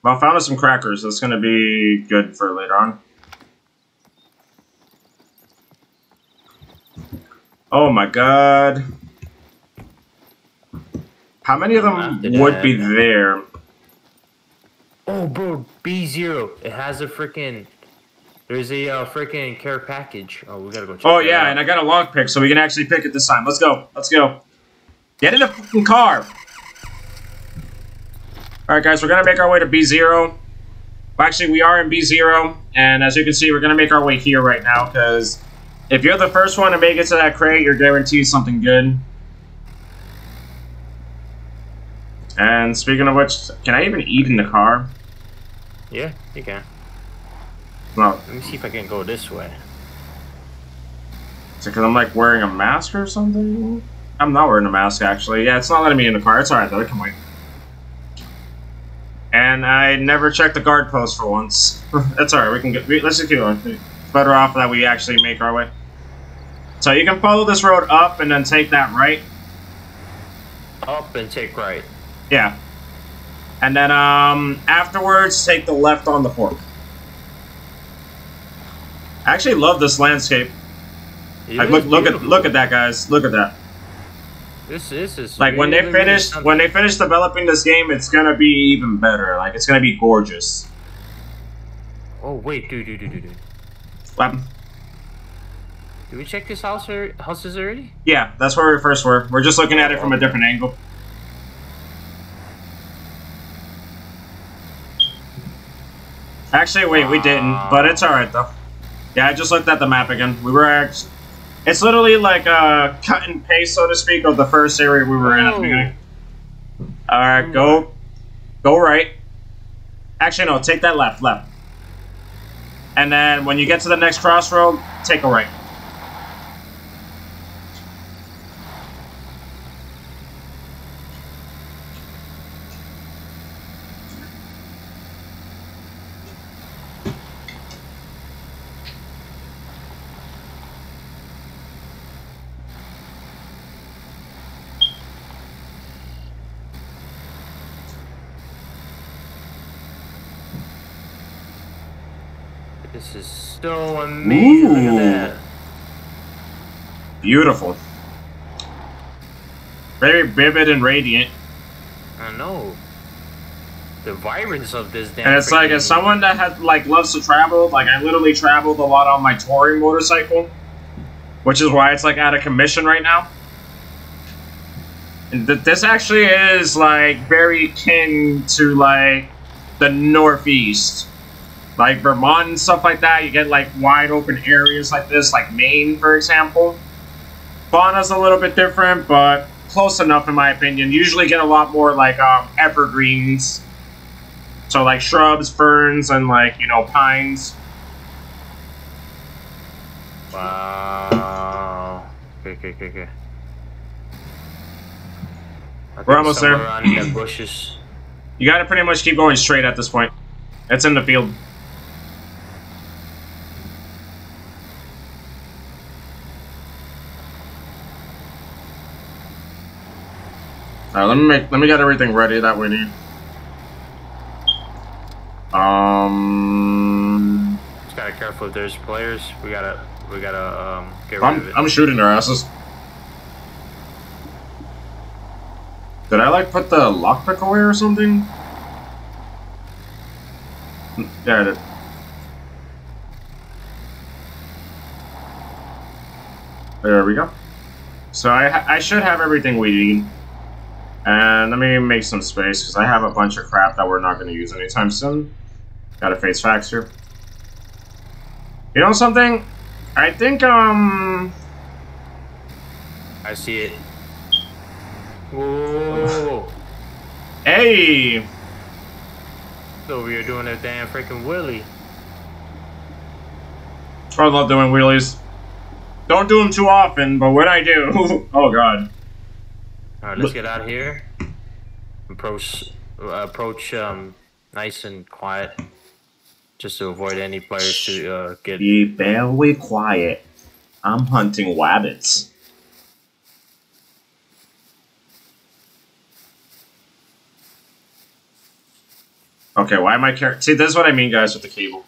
Well, I found us some crackers. That's going to be good for later on. Oh my god. How many of them would be there? Oh, bro, B0. It has a freaking. There's a uh, freaking care package. Oh, we gotta go check Oh, yeah, out. and I got a lock pick, so we can actually pick it this time. Let's go. Let's go. Get in the fucking car. Alright, guys, we're gonna make our way to B0. Well, actually, we are in B0, and as you can see, we're gonna make our way here right now, because if you're the first one to make it to that crate, you're guaranteed something good. And speaking of which, can I even eat in the car? Yeah, you can. Well, Let me see if I can go this way. is it because I'm like wearing a mask or something? I'm not wearing a mask actually. Yeah, it's not letting me in the car. It's alright though, I can wait. And I never checked the guard post for once. That's alright, we can get. We, let's just keep going. It's better off that we actually make our way. So you can follow this road up and then take that right. Up and take right. Yeah. And then um afterwards take the left on the fork. I actually love this landscape. Like look look at look at that guys. Look at that. This, this is Like when they really, really finish something. when they finish developing this game, it's gonna be even better. Like it's gonna be gorgeous. Oh wait, dude, dude, dude, dude, dude. But, Did we check this house or houses already? yeah, that's where we first were. We're just looking at it from a different angle. Actually, wait, we didn't, but it's alright though. Yeah, I just looked at the map again. We were act- It's literally like a cut and paste, so to speak, of the first area we were in at the beginning. Alright, go. Go right. Actually, no, take that left, left. And then when you get to the next crossroad, take a right. This is so amazing. Look at that. Beautiful. Very vivid and radiant. I know. The vibrance of this damn. And it's like, as someone that has like loves to travel, like I literally traveled a lot on my touring motorcycle, which is why it's like out of commission right now. And th- this actually is like very kin to like the Northeast, like Vermont and stuff like that. You get like wide open areas like this, like Maine, for example. Fauna's a little bit different, but close enough in my opinion. Usually get a lot more like um, evergreens. So like shrubs, ferns, and like you know pines. Wow. Okay, okay, okay, okay. We're almost there. Around the bushes. You gotta pretty much keep going straight at this point. It's in the field. Alright, let me make let me get everything ready that we need. Um Just gotta careful if there's players. We gotta, we gotta um get rid of I'm it. I'm shooting their asses. Did I like put the lockpick away or something? There it is. There we go. So I, I should have everything we need. And let me make some space, because I have a bunch of crap that we're not going to use anytime soon. Got a face fax here. You know something? I think, um... I see it. Whoa! Hey! So we are doing a damn freaking wheelie. I love doing wheelies. Don't do them too often, but when I do, oh god. All right, let's get out of here. Approach, approach, um, nice and quiet, just to avoid any players to uh, get. Be very quiet. I'm hunting rabbits. Okay, why am I care? See, this is what I mean, guys, with the cable.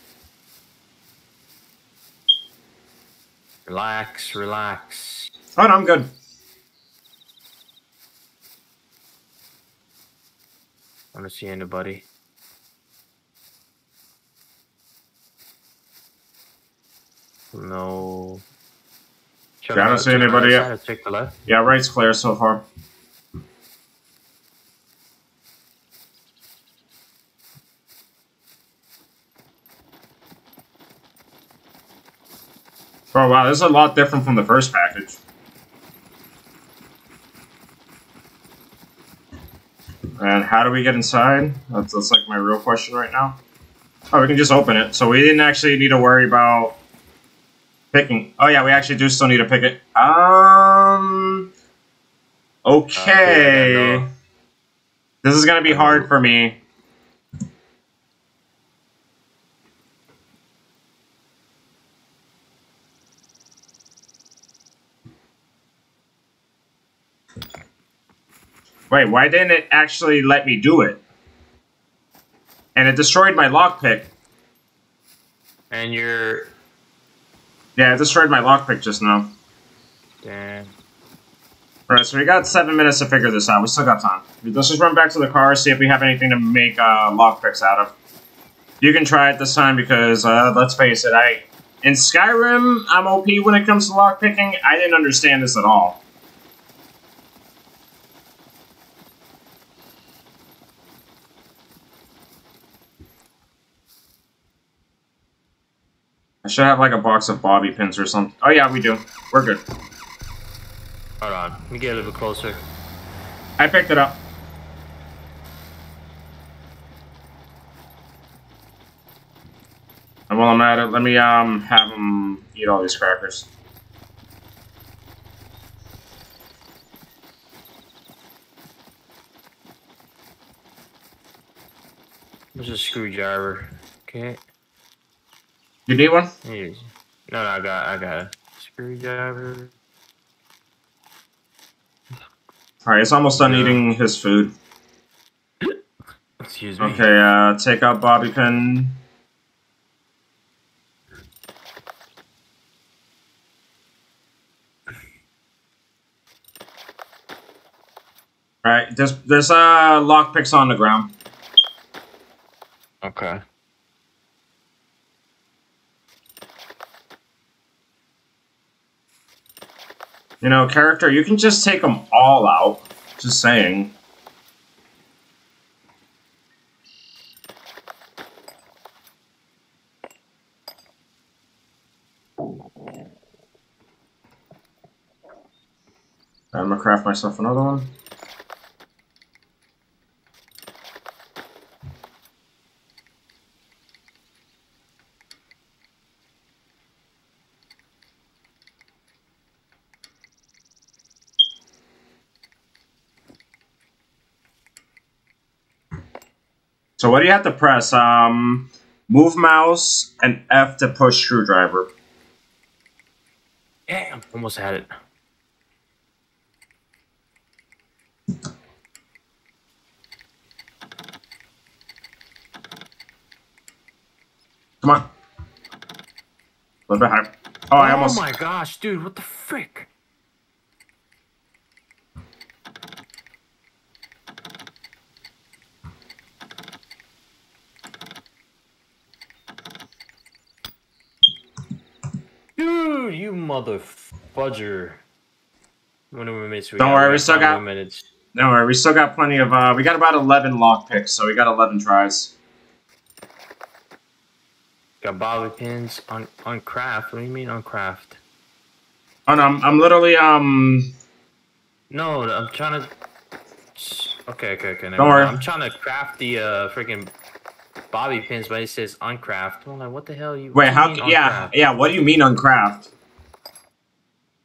Relax, relax. Oh, no, I'm good. I don't see anybody. No. Check Yeah, I don't see anybody yet. Check the left. Yeah, right's clear so far. Oh wow, this is a lot different from the first package. And how do we get inside? That's, that's like my real question right now. Oh, we can just open it. So we didn't actually need to worry about picking. Oh yeah, we actually do still need to pick it. Um. Okay. no. This is gonna be hard for me. Wait, why didn't it actually let me do it? And it destroyed my lockpick. And you're. Yeah, it destroyed my lockpick just now. Damn. Alright, so we got seven minutes to figure this out. We still got time. Let's just run back to the car, see if we have anything to make uh, lockpicks out of. You can try it this time because, uh, let's face it, I in Skyrim, I'm OP when it comes to lockpicking. I didn't understand this at all. I should have like a box of bobby pins or something. Oh yeah, we do. We're good. Hold on. Let me get a little bit closer. I picked it up. And while I'm at it, let me um have him eat all these crackers. There's a screwdriver. Okay. You need one? Here. No, no, I got, I got a screwdriver. Alright, it's almost done Yeah. eating his food. Excuse me. Okay, uh, take out bobby pin. Alright, there's, there's uh, lockpicks on the ground. Okay. You know, character, you can just take them all out. Just saying. I'm gonna craft myself another one. You have to press? Um, move mouse and F to push screwdriver. Damn. Almost had it. Come on. A little bit higher. Oh, I almost. Oh my gosh, dude! What the frick? you mother fudger. What do we miss? We Don't worry, we still got- minutes. Don't worry, we still got plenty of. uh We got about eleven lock picks, so we got eleven tries. Got bobby pins on on craft. What do you mean on craft? Oh no, I'm, I'm literally um. No, I'm trying to. Okay, okay, okay. Don't worry. I'm trying to craft the uh freaking bobby pins, but it says uncraft. I'm like, what the hell? You Wait, how? do you mean Yeah, uncraft? yeah. What do you mean on craft?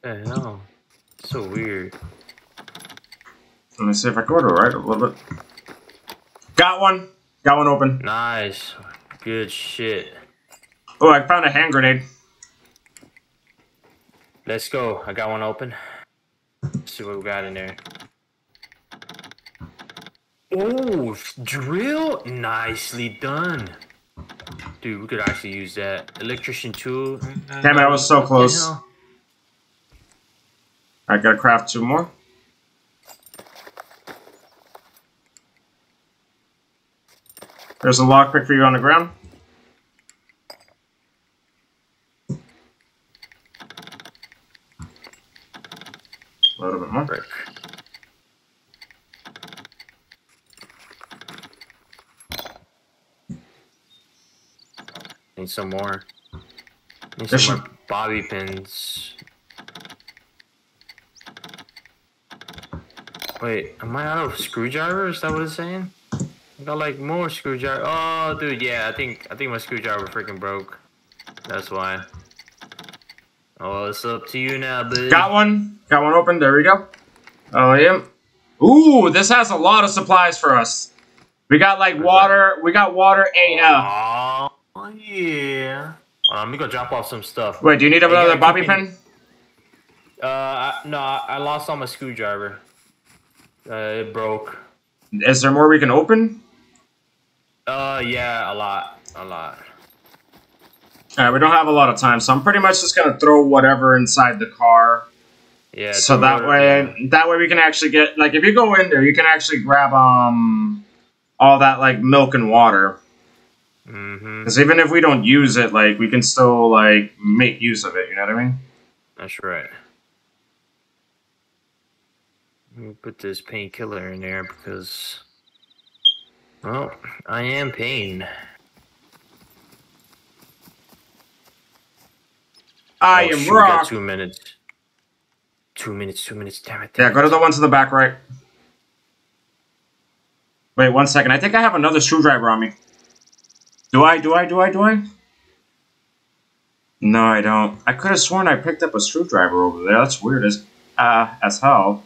The hell? So weird. Let me see if I can order right a little bit. Got one. Got one open. Nice. Good shit. Oh, I found a hand grenade. Let's go. I got one open. Let's see what we got in there. Oh, drill. Nicely done. Dude, we could actually use that. Electrician tool. Damn it, I was so close. I gotta craft two more. There's a lockpick for you on the ground. A little bit more. Need some more. Need some more bobby pins. Wait, am I out of screwdriver? Is that what it's saying? I got like more screwdriver. Oh, dude, yeah, I think I think my screwdriver freaking broke. That's why. Oh, it's up to you now, bud. Got one. Got one open. There we go. Oh, yeah. Ooh, this has a lot of supplies for us. We got like water. We got water AF. Oh, yeah. On, let me go drop off some stuff. Wait, do you need another gotta bobby pin? Uh, I, no, I lost all my screwdriver. Uh, it broke. Is there more we can open? Uh, yeah, a lot, a lot. Alright, we don't have a lot of time, so I'm pretty much just gonna throw whatever inside the car. Yeah. so that way that way we can actually get like if you go in there you can actually grab um all that like milk and water. Mm-hmm. Because even if we don't use it, like we can still like make use of it, you know what I mean? That's right. Let me put this painkiller in there because, well, I am pain. I Oh, am shoot, got. Two minutes. Two minutes. Two minutes. Damn it. Yeah, go to the ones in the back right. Wait one second. I think I have another screwdriver on me. Do I? Do I? Do I? Do I? No, I don't. I could have sworn I picked up a screwdriver over there. That's weird as uh as hell.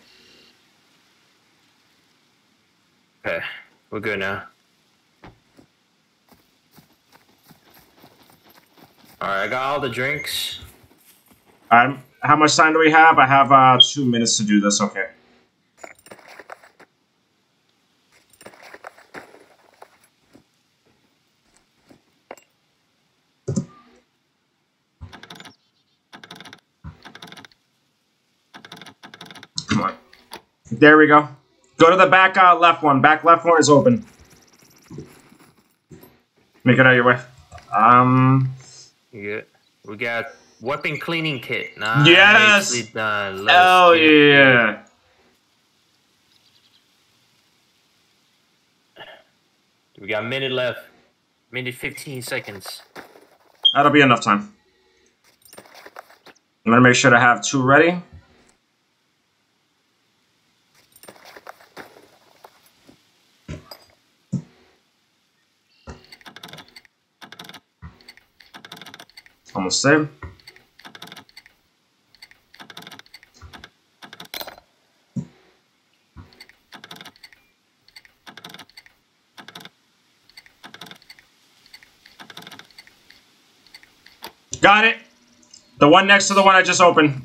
Okay, we're good now. Alright, I got all the drinks. Um, how much time do we have? I have uh two minutes to do this. Okay. Come on. There we go. Go to the back uh, left one. Back left one is open. Make it out of your way. Um. Good? We got weapon cleaning kit. Nice. Yes! done. Let's Oh yeah. We got a minute left. Minute 15 seconds. That'll be enough time. I'm gonna make sure to have two ready. Almost there. Got it. The one next to the one I just opened.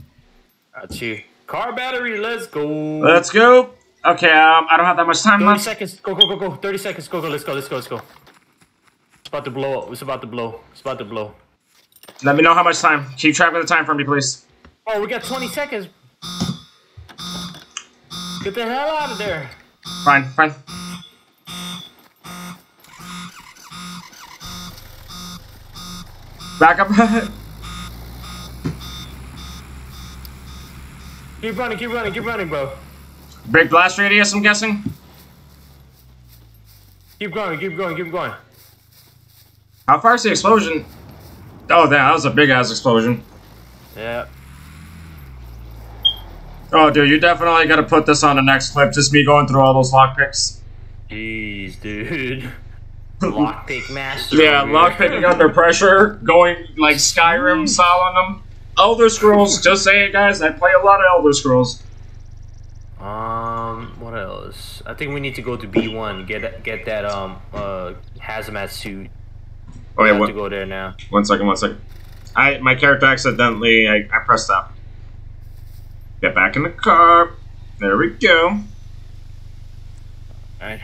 Got you. Car battery, let's go. Let's go. Okay, um, I don't have that much time 30 left. seconds. Go, go, go, go. 30 seconds. Go, go. Let's go. Let's go. Let's go. It's about to blow up. It's about to blow. It's about to blow. Let me know how much time. Keep track of the time for me, please. Oh, we got 20 seconds. Get the hell out of there. Fine, fine. Back up. Keep running, keep running, keep running, bro. Big blast radius, I'm guessing? Keep going, keep going, keep going. How far is the explosion? Oh, damn, that was a big ass explosion. Yeah. Oh, dude, you definitely gotta put this on the next clip. Just me going through all those lockpicks. Jeez, dude. Lockpick master. Yeah, lockpicking under pressure, going like Skyrim style on them. Elder Scrolls, just saying, guys, I play a lot of Elder Scrolls. Um, what else? I think we need to go to B1. Get get that um uh hazmat suit. Oh, yeah, have one, to go there now. one second, one second. I My character accidentally, I, I pressed that. Get back in the car. There we go. Alright.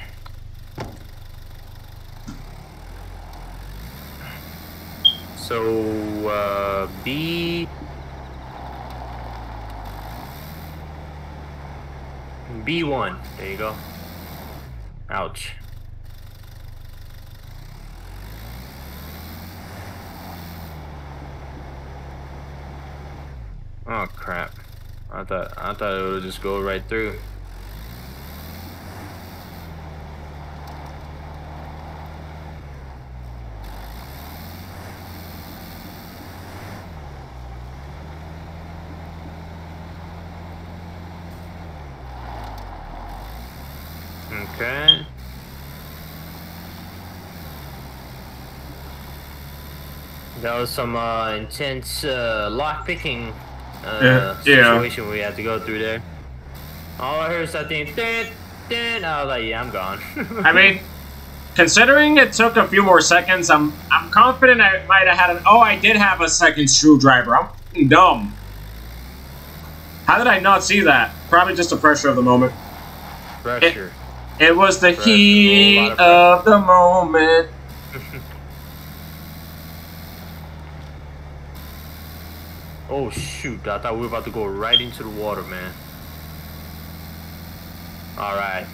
So uh B B1. There you go. Ouch. Oh crap. I thought I thought it would just go right through. Okay. That was some uh, intense uh, lock picking uh, Yeah, yeah. situation we had to go through there. All I heard is that thing, dun, dun. I was like, yeah, I'm gone. I mean, considering it took a few more seconds, I'm I'm confident I might have had an. Oh, I did have a second screwdriver. I'm dumb. How did I not see that? Probably just the pressure of the moment. pressure. It was the Pressure, heat of the moment. Oh shoot! I thought we were about to go right into the water, man. All right,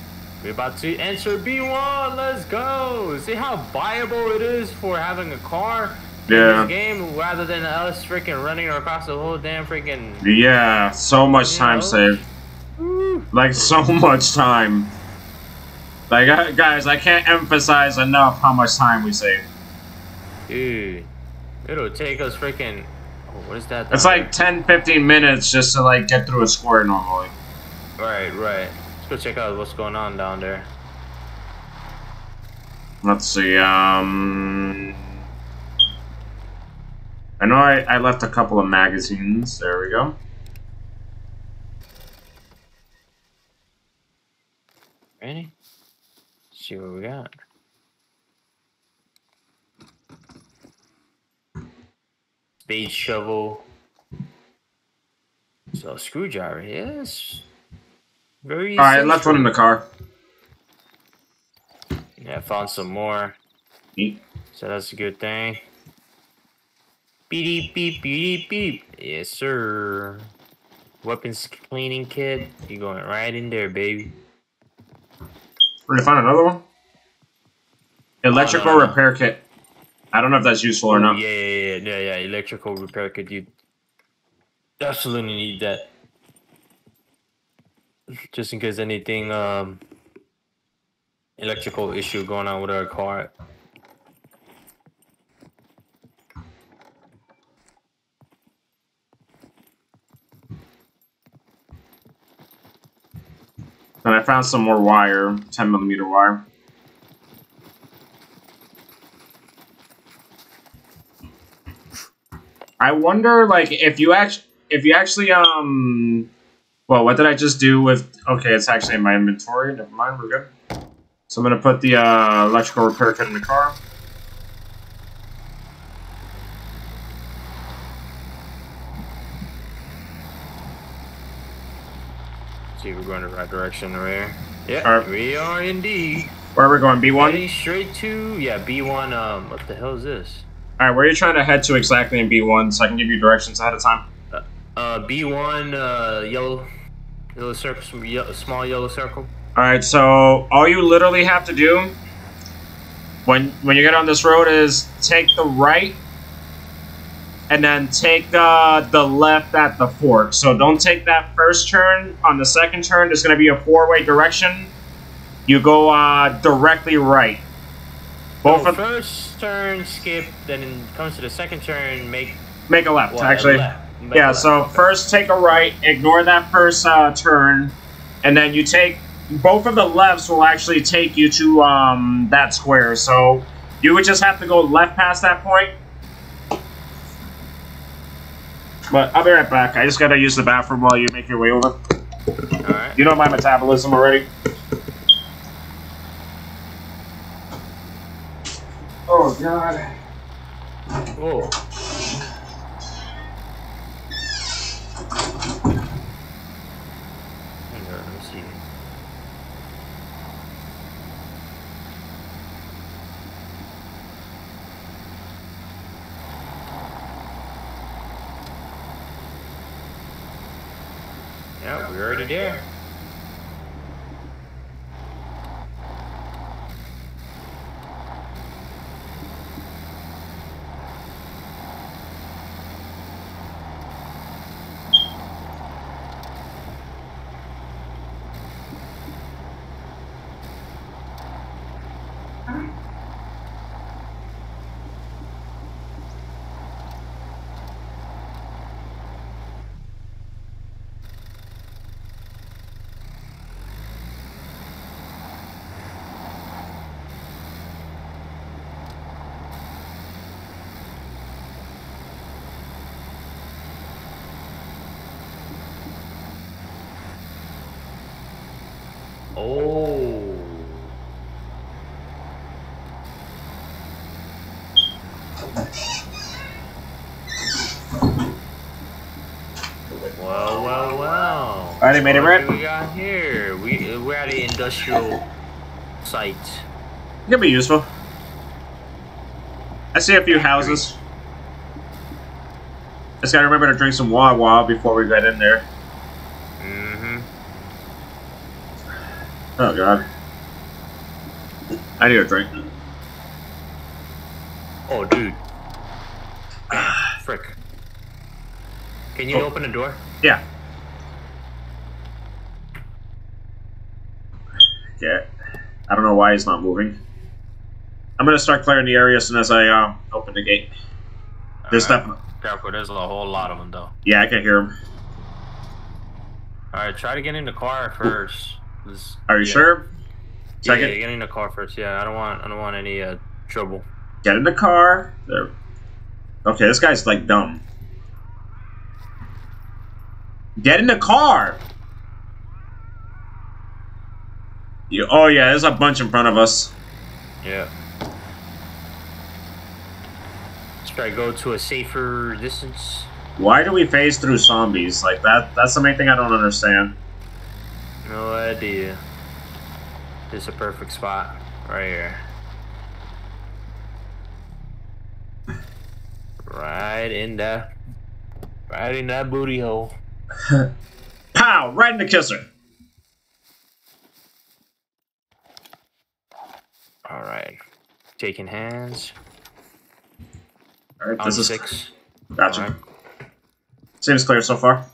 we're about to enter B1. Let's go. See how viable it is for having a car in Yeah. this game rather than us freaking running across the whole damn freaking. Yeah, so much time saved. Like so much time. Like guys, I can't emphasize enough how much time we save. Dude, it'll take us freaking. What is that? It's like 10, 15 minutes just to like get through a square normally. Right, right. Let's go check out what's going on down there. Let's see. Um, I know I, I left a couple of magazines. There we go. Ready? see what we got. Spade shovel. So screwdriver, yes. Very. All right, left one in the car. Yeah, I found some more. Neat. So that's a good thing. Beep beep beep beep. Yes, sir. Weapons cleaning kit. You going right in there, baby. We're gonna find another one. Electrical no. repair kit. I don't know if that's useful or not. Yeah, yeah, yeah, yeah, yeah. Electrical repair kit. You absolutely need that. Just in case anything um electrical issue going on with our car. And I found some more wire, 10 millimeter wire. I wonder, like, if you actually, if you actually, um, well, what did I just do with? Okay, it's actually in my inventory. Never mind, we're good. So I'm gonna put the uh, electrical repair kit in the car. See if we're going the right direction right here. Yeah, we are indeed. Where are we going? B1. Heading straight to yeah B1. Um, what the hell is this? All right, where are you trying to head to exactly in B1 so I can give you directions ahead of time? Uh, B1 uh yellow, yellow circle, small yellow circle. All right, so all you literally have to do when when you get on this road is take the right and then take uh, the left at the fork. So don't take that first turn. On the second turn, there's going to be a four-way direction. You go uh, directly right. Both So of first turn, skip. Then it comes to the second turn, make make a left, a actually. left. A Yeah, left. so first take a right, ignore that first uh, turn, and then you take both of the lefts will actually take you to um, that square. So you would just have to go left past that point. But I'll be right back. I just gotta use the bathroom while you make your way over. All right. You know my metabolism already. Oh god. Whoa. Hang on, let me see. Yeah, we're already there. Oh. Well, well, made it right. we got here? We we're at an industrial site. It could be useful. I see a few houses. Just gotta remember to drink some Wawa before we get in there. Mm-hmm. Oh god. I need a drink. Oh, dude. Frick. Can you Oh. open the door? Yeah. I don't know why he's not moving. I'm gonna start clearing the area as soon as I uh, open the gate. There's Alright. definitely. Careful, there's a whole lot of them though. Yeah, I can hear him. All right, try to get in the car first. This- Are you yeah. sure? Yeah, Second. yeah, get in the car first. Yeah, I don't want, I don't want any uh, trouble. Get in the car. There. Okay, this guy's like dumb. Get in the car. You, oh yeah, there's a bunch in front of us. Yeah. Let's try to go to a safer distance. Why do we phase through zombies like that? That's the main thing I don't understand. No idea. This is a perfect spot right here. Right in that, right in that booty hole. Pow! Right in the kisser. All right, taking hands. All right, On this is six. gotcha. Right. Seems clear so far.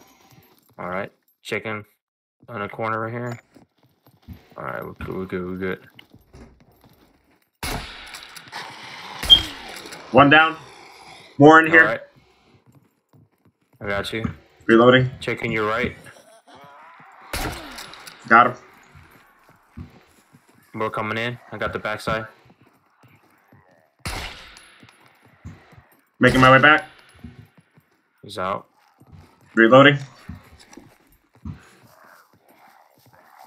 All right, Chicken on a corner right here. All right, we're good. We're good. We're good. One down. More in here. All right. I got you. Reloading. Checking your right. Got him. More coming in. I got the backside. Making my way back. He's out. Reloading.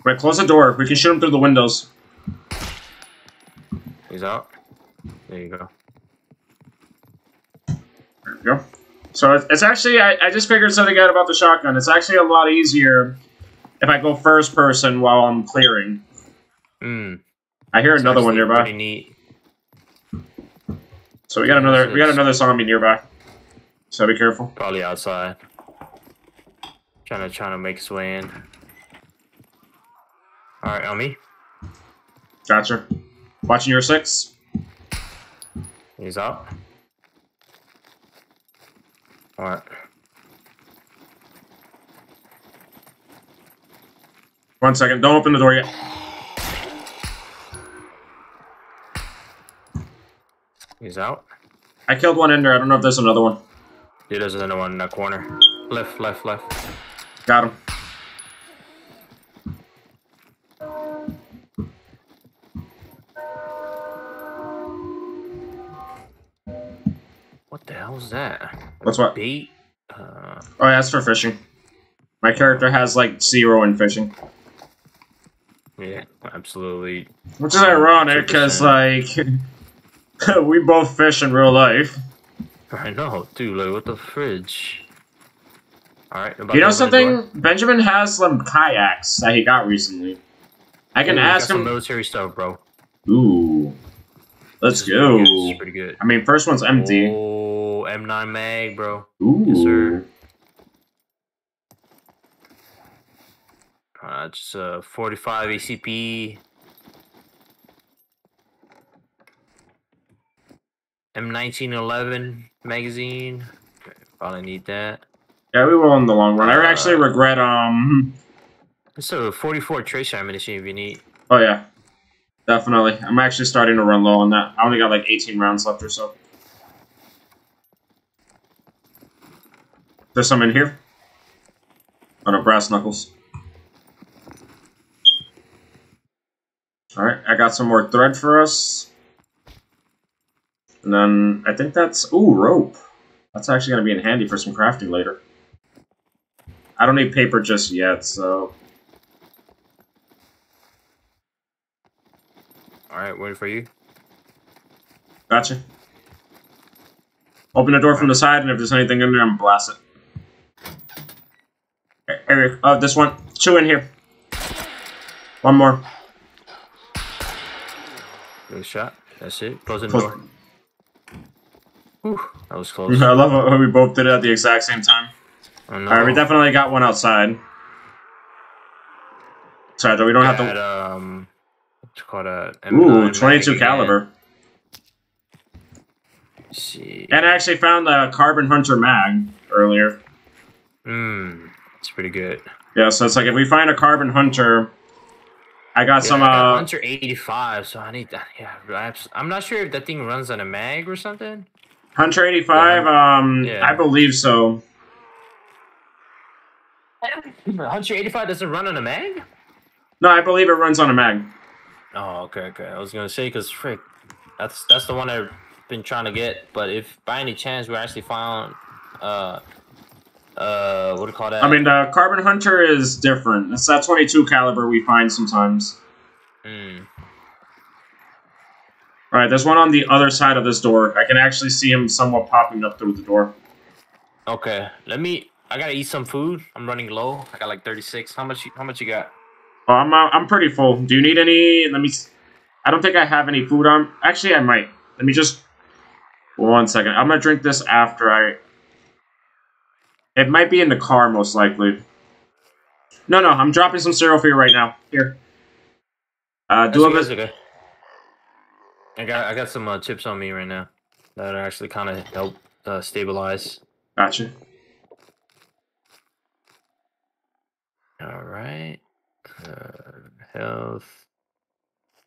Right, close the door. We can shoot him through the windows. He's out. There you go. There we go. So it's, it's actually, I, I just figured something out about the shotgun. It's actually a lot easier if I go first person while I'm clearing. Hmm. I hear another one nearby. Neat. So we got another, we got another zombie nearby. So be careful. Probably outside. Trying to trying to make his way in. All right, on me. Gotcha. Watching your six. He's up. Alright. One second. Don't open the door yet. He's out. I killed one in there. I don't know if there's another one. Yeah, there's another one in that corner. Left, left, left. Got him. What the hell is that? What's what? Bait? Uh, Oh, yeah, that's for fishing. My character has like zero in fishing, yeah, absolutely. which is ironic because like we both fish in real life. I know, dude. Like, what the fridge? All right. You know door. something? Benjamin has some kayaks that he got recently. I can Ooh, ask him. military stuff, bro. Ooh, let's is pretty good, go. pretty good. I mean, first one's empty. Oh, M9 mag, bro. Ooh, Yes, sir. Uh, just uh, 45 ACP. M1911 magazine. Okay, Probably need that. Yeah, we will in the long run. I actually Uh, regret. Um. So 44 tracer ammunition if you need. Oh yeah, definitely. I'm actually starting to run low on that. I only got like 18 rounds left or so. There's some in here. Oh no, brass knuckles. Alright, I got some more thread for us. And then I think that's ooh, rope. That's actually gonna be in handy for some crafting later. I don't need paper just yet, so All right, waiting for you. Gotcha. Open the door from the side, and if there's anything in there, I'm blast it. Eric, oh, this one. Two in here. One more. Good shot. That's it. Close the Close- door. Whew, that was close. I love how we both did it at the exact same time. I know. Alright, we definitely got one outside. Sorry, though, we don't have Got, to. um, what's it called a Ooh, 22 mag caliber. See. And I actually found a Carbon Hunter mag earlier. Hmm, it's pretty good. Yeah, so it's like if we find a Carbon Hunter, I got Yeah, some. I got uh, Hunter 85, so I need that. Yeah, I'm not sure if that thing runs on a mag or something. Hunter 85, um, Yeah. I believe so. Hunter 85 doesn't run on a mag? No, I believe it runs on a mag. Oh, okay, okay. I was gonna say because frick, that's that's the one I've been trying to get. But if by any chance we actually found, uh, uh, what do you call that? I mean, the Carbon Hunter is different. It's that 22 caliber we find sometimes. Hmm. All right, there's one on the other side of this door. I can actually see him somewhat popping up through the door. Okay, let me. I gotta eat some food. I'm running low. I got like 36. How much? you- How much you got? Oh, I'm uh, I'm pretty full. Do you need any? Let me. I don't think I have any food on. Actually, I might. Let me just. One second. I'm gonna drink this after I. It might be in the car, most likely. No, no, I'm dropping some cereal for you right now. Here. Uh, do a bit. okay. I got I got some uh, chips on me right now that actually kind of help uh, stabilize. Gotcha. All right. Uh, health.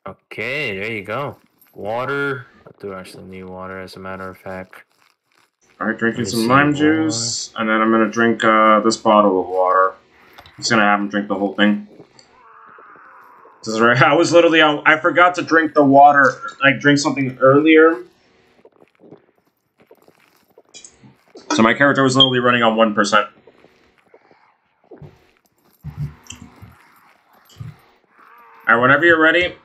Okay, there you go. Water. I do actually need water, as a matter of fact. All right, drinking some lime water. juice, and then I'm gonna drink uh, this bottle of water. I'm just gonna have him drink the whole thing. This is right. I was literally on. I forgot to drink the water. Like drink something earlier. So my character was literally running on one percent. All right, whenever you're ready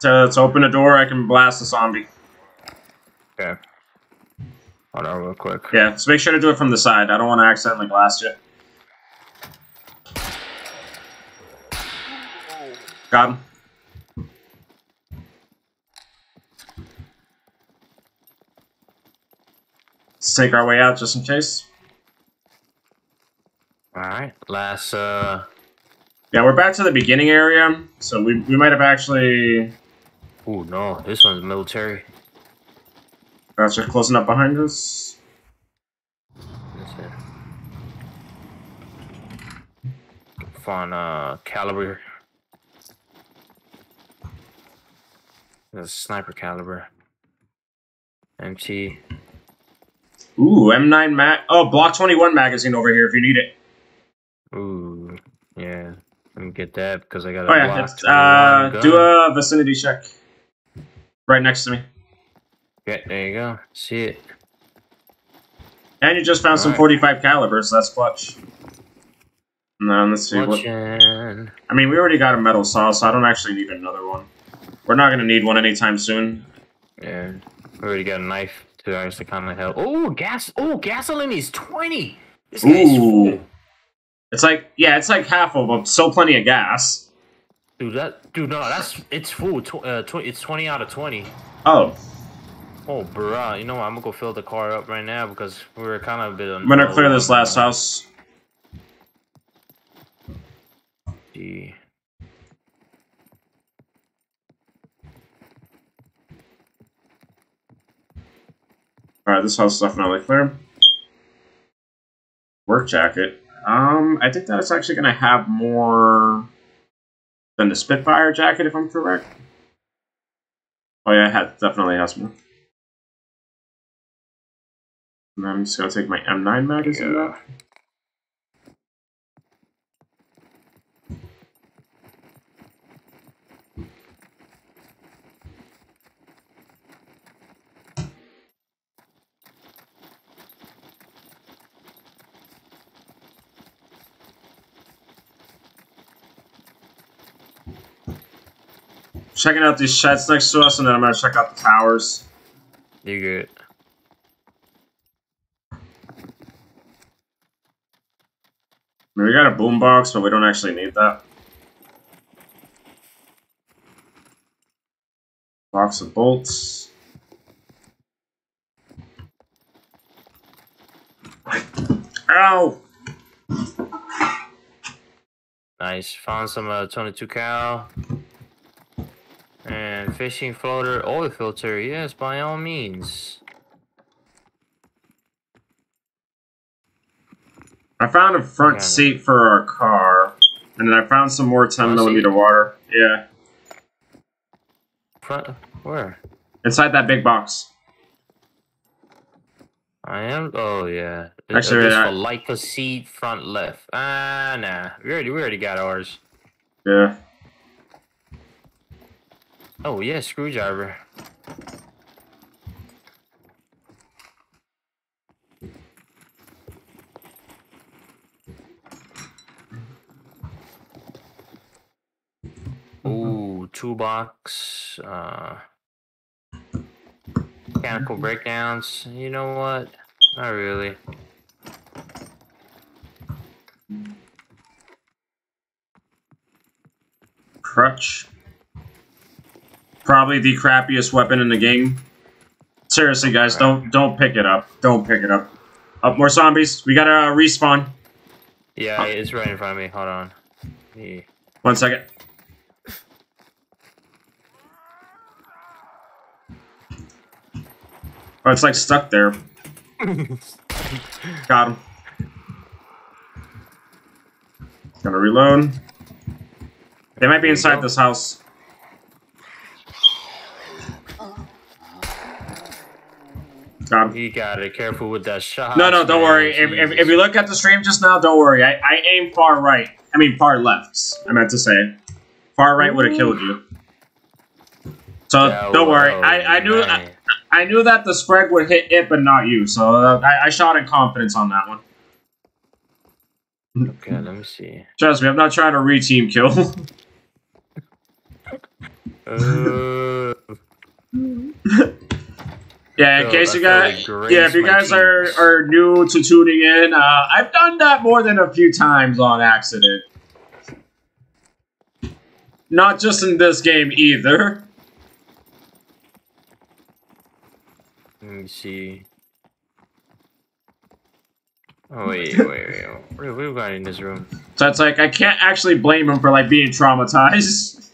to, to open the door, I can blast the zombie. Okay. Hold on, real quick. Yeah, so make sure to do it from the side. I don't want to accidentally blast you. Got him. Let's take our way out just in case. Alright, last, uh... Yeah, we're back to the beginning area, so we, we might have actually... Oh no, this one's military. That's just closing up behind us. That's it. Find, uh, Caliber The sniper caliber. MT. Ooh, M9 mag. Oh, Block 21 magazine over here if you need it. Ooh, yeah. Let me get that because I got a Oh, yeah. it's- Uh, do a vicinity check. Right next to me. Okay, there you go. See it. And you just found some Alright. 45 caliber, so that's clutch. No, let's see. What, I mean, we already got a metal saw, so I don't actually need another one. We're not gonna need one anytime soon. Yeah. We already got a knife to actually kind of help. Oh, gas. Oh, gasoline is 20. This Ooh. It's like, yeah, it's like half of them. Still plenty of gas. Dude, that dude, no, that's it's full. Tw- uh, tw- it's twenty out of twenty. Oh, Oh, bruh, you know what? I'm gonna go fill the car up right now because we were kind of a bit. I'm gonna clear this last house. Gee. Alright, this house is definitely clear. Work jacket. Um, I think that it's actually gonna have more than the Spitfire jacket, if I'm correct. Oh yeah, it had, definitely has more. And I'm just gonna take my M9 magazine Yeah. out. Checking out these sheds next to us, and then I'm gonna check out the towers. You good? I mean, we got a boombox, but we don't actually need that. Box of bolts. Ow! Nice. Found some uh, 22 cal. Fishing floater, oil filter. Yes, by all means. I found a front Yeah. seat for our car, and then I found some more 10 millimeter water. Yeah, Front. Where? inside that big box. I am. Oh yeah. Actually, this I- for Leica seat front left. Ah, nah. We already we already got ours. Yeah. Oh yeah, screwdriver. Ooh, toolbox. Uh, mechanical breakdowns. You know what? Not really. Crutch. Probably the crappiest weapon in the game. Seriously, guys, don't don't pick it up. Don't pick it up. Up more zombies. We gotta uh, respawn. Yeah, it's right in front of me. Hold on. Yeah. One second. Oh, it's like stuck there. Got him. Gonna reload. They might be inside this house. Got him. You gotta careful with that shot. No, no, don't man. worry. If, if, if you look at the stream just now, don't worry. I, I aim far right. I mean, far left. I meant to say. Far right would have killed you. So Yeah, don't worry. I, I knew I. I knew that the spread would hit it, but not you. So uh, I, I shot in confidence on that one. Okay, let me see. Trust me, I'm not trying to re-team kill. Uh, yeah, in So case you guys, yeah, if you guys are are new to tuning in, uh, I've done that more than a few times on accident. Not just in this game either. let me see. Oh wait, wait, wait. What what we got in this room? So it's like I can't actually blame him for like being traumatized.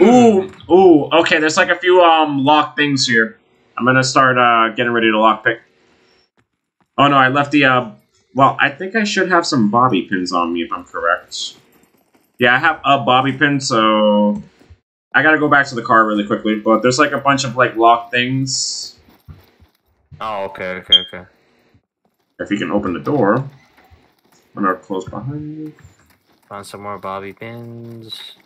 Ooh, ooh. Okay, there's like a few um lock things here. I'm gonna start uh getting ready to lockpick. Oh no, I left the uh. Well, I think I should have some bobby pins on me if I'm correct. Yeah, I have a bobby pin, so I gotta go back to the car really quickly. But there's like a bunch of like locked things. Oh, okay, okay, okay. If you can open the door, when are close behind you. Found some more bobby pins.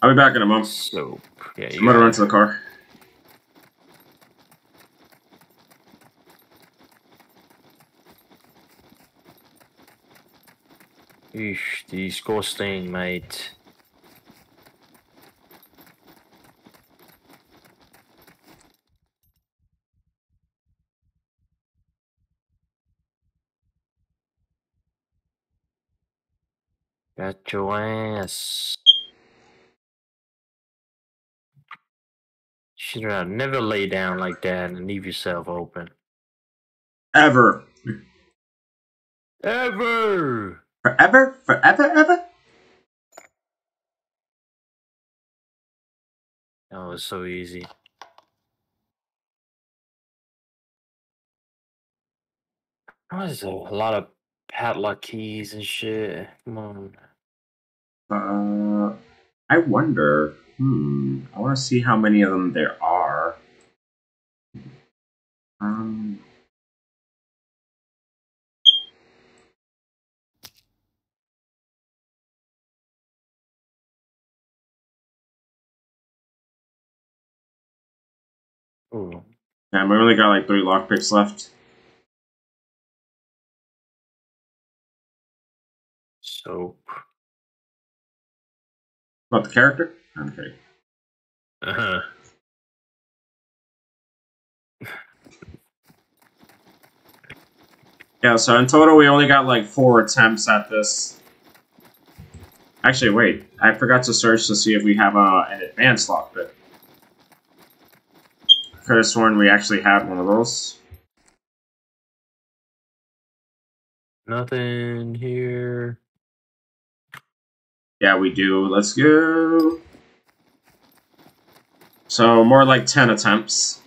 I'll be back in a moment. Soap. Yeah, I'm gonna run to the car. Eesh, disgusting, mate. Got your ass. Should have never lay down like that and leave yourself open. Ever, Ever! forever, forever, ever. That was so easy. What is a lot of padlock keys and shit? Come on. Uh, I wonder. Hmm. I want to see how many of them there are. Um. Ooh. Yeah, we only got like three lockpicks left. Soap. About the character? Okay. Uh-huh. Yeah, so in total we only got like four attempts at this. Actually, wait. I forgot to search to see if we have uh, an advanced lockpick. Could have sworn we actually had one of those. Nothing here. Yeah, we do. Let's go. So more like ten attempts.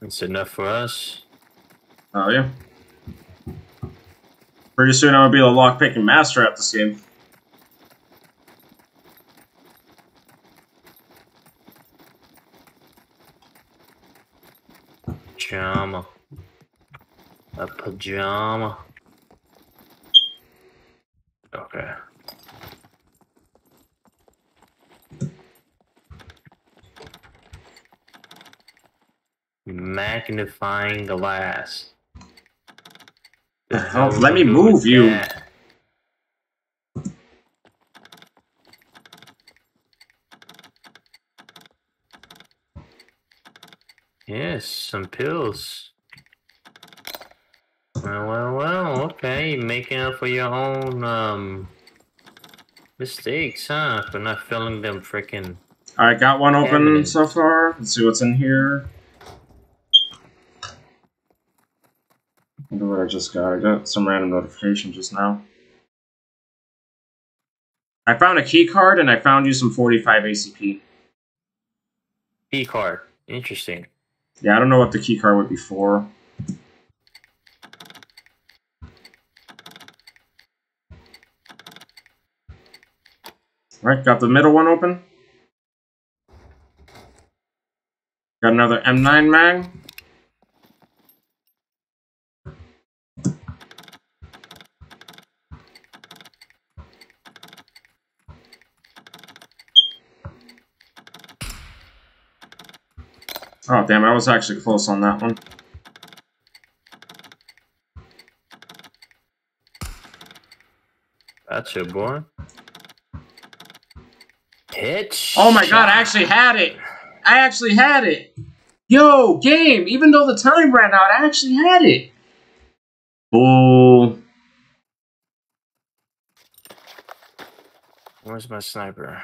That's enough for us. Oh yeah. Pretty soon I'm gonna be the lockpicking master at this game. Pajama. A pajama. Okay. Magnifying glass. The hell? Let me move you. that? Yes, some pills. Well, well, well, okay. Making up for your own, um, mistakes, huh? For not filling them freaking. I got one open so far. Let's see what's in here. wonder what I just got. I got some random notification just now. I found a key card and I found you some 45 ACP. Key card. Interesting. Yeah, I don't know what the key card would be for. Right, got the middle one open. Got another M9 mag. Damn, I was actually close on that one. Gotcha, boy. Hit. Oh my god, I actually had it! I actually had it! Yo, game! Even though the time ran out, I actually had it! Bull. Where's my sniper?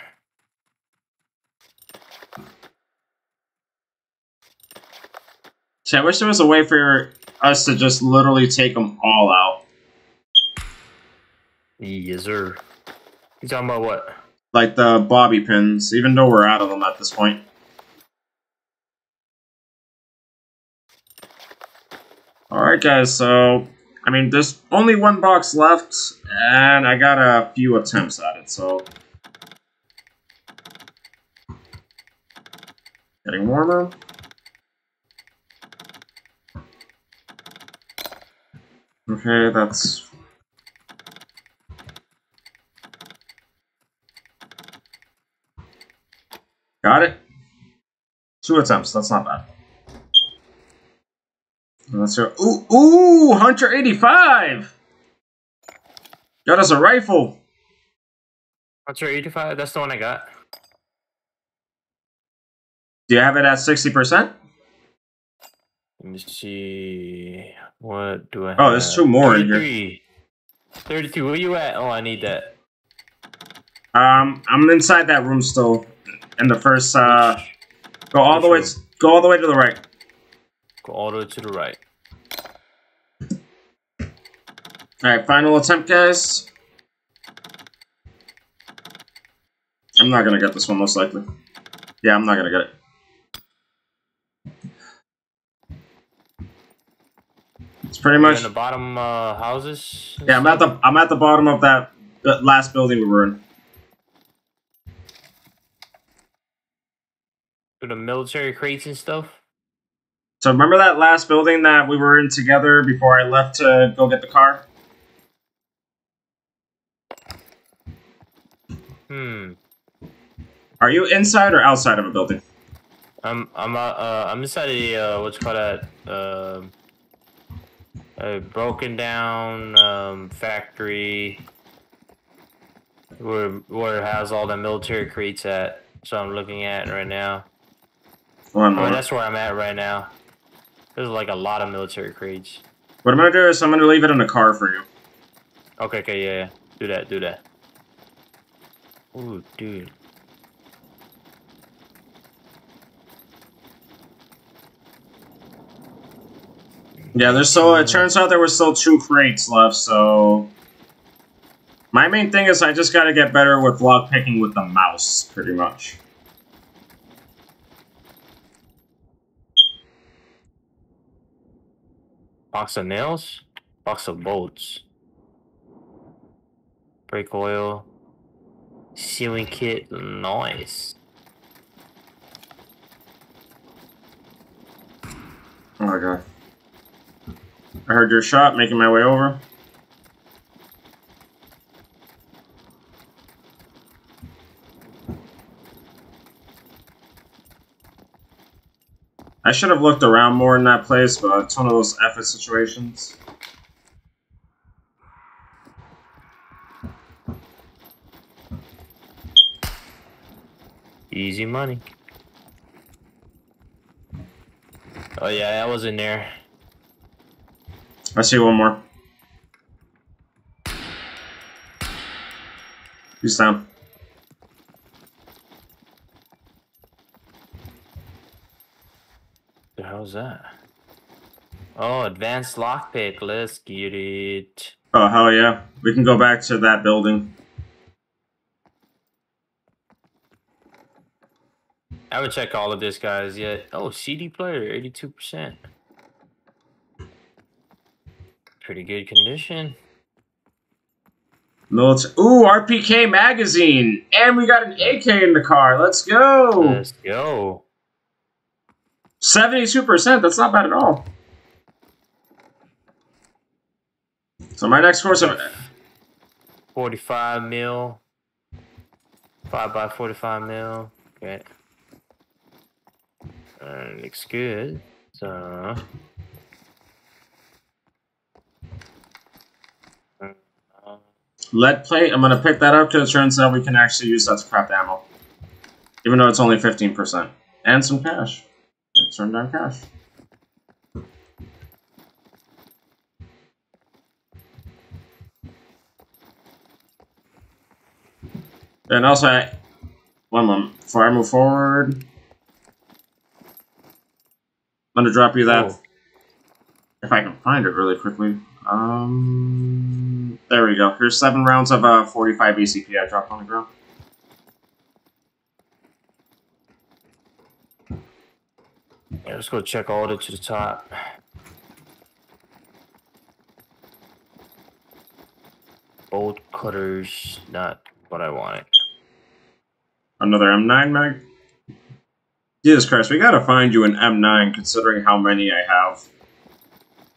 See, I wish there was a way for us to just literally take them all out. Yes, sir. You talking about what? Like the bobby pins, even though we're out of them at this point. Alright. Alright, guys, so, I mean, there's only one box left, and I got a few attempts at it, so... Getting warmer. Okay, that's... Got it. Two attempts, that's not bad. Let's go. Ooh, ooh, Hunter 85! Got us a rifle. Hunter 85, that's the one I got. Do you have it at 60%? Let me see. What do I Oh, there's two more in here. 33. 32. Where you at? Oh, I need that. Um, I'm inside that room still. In the first, uh, go all the way, Which go all the way to the right. Go all the way to the right. Alright, final attempt, guys. I'm not gonna get this one, most likely. Yeah, I'm not gonna get it. Pretty much. in the bottom uh, houses. Yeah, I'm at the I'm at the bottom of that last building we were in. To the military crates and stuff. So remember that last building that we were in together before I left to go get the car? Hmm. Are you inside or outside of a building? I'm I'm uh, uh I'm inside a uh, what's called that um a broken down um factory where where it has all the military crates at. So I'm looking at right now. One Oh, that's where I'm at right now. There's like a lot of military crates. What I'm gonna do is I'm gonna leave it in the car for you. Okay, okay, yeah, yeah. Do that, do that. Ooh, dude. Yeah, there's so It turns out there were still two crates left, so. My main thing is I just gotta get better with lock picking with the mouse, pretty much. Box of nails? Box of bolts. Brake oil. Sealing kit. Nice. Oh my god. I heard your shot, making my way over. I should have looked around more in that place, but it's one of those effort situations. Easy money. Oh yeah, I was in there. I see one more. He's down. The hell's that? Oh, advanced lockpick. Let's get it. Oh, hell yeah. We can go back to that building. I haven't checked all of this, guys, yet. Oh, CD player, 82%. Pretty good condition. Military. Ooh, RPK magazine! And we got an AK in the car. Let's go! Let's go. 72%. That's not bad at all. So my next course of 45 mil. 5 by 45 mil. Okay. Uh, looks good. So. Lead plate. I'm gonna pick that up because it turns out we can actually use that to craft ammo, even though it's only 15%, and some cash. Let's turn down cash. And also, I, one moment before I move forward, I'm gonna drop you that oh, if I can find it really quickly. Um, there we go. Here's seven rounds of uh, 45 ACP I dropped on the ground. Yeah, let's go check all the to the top. Bolt cutters, not what I wanted. Another M9 mag? Jesus Christ, we gotta find you an M9 considering how many I have.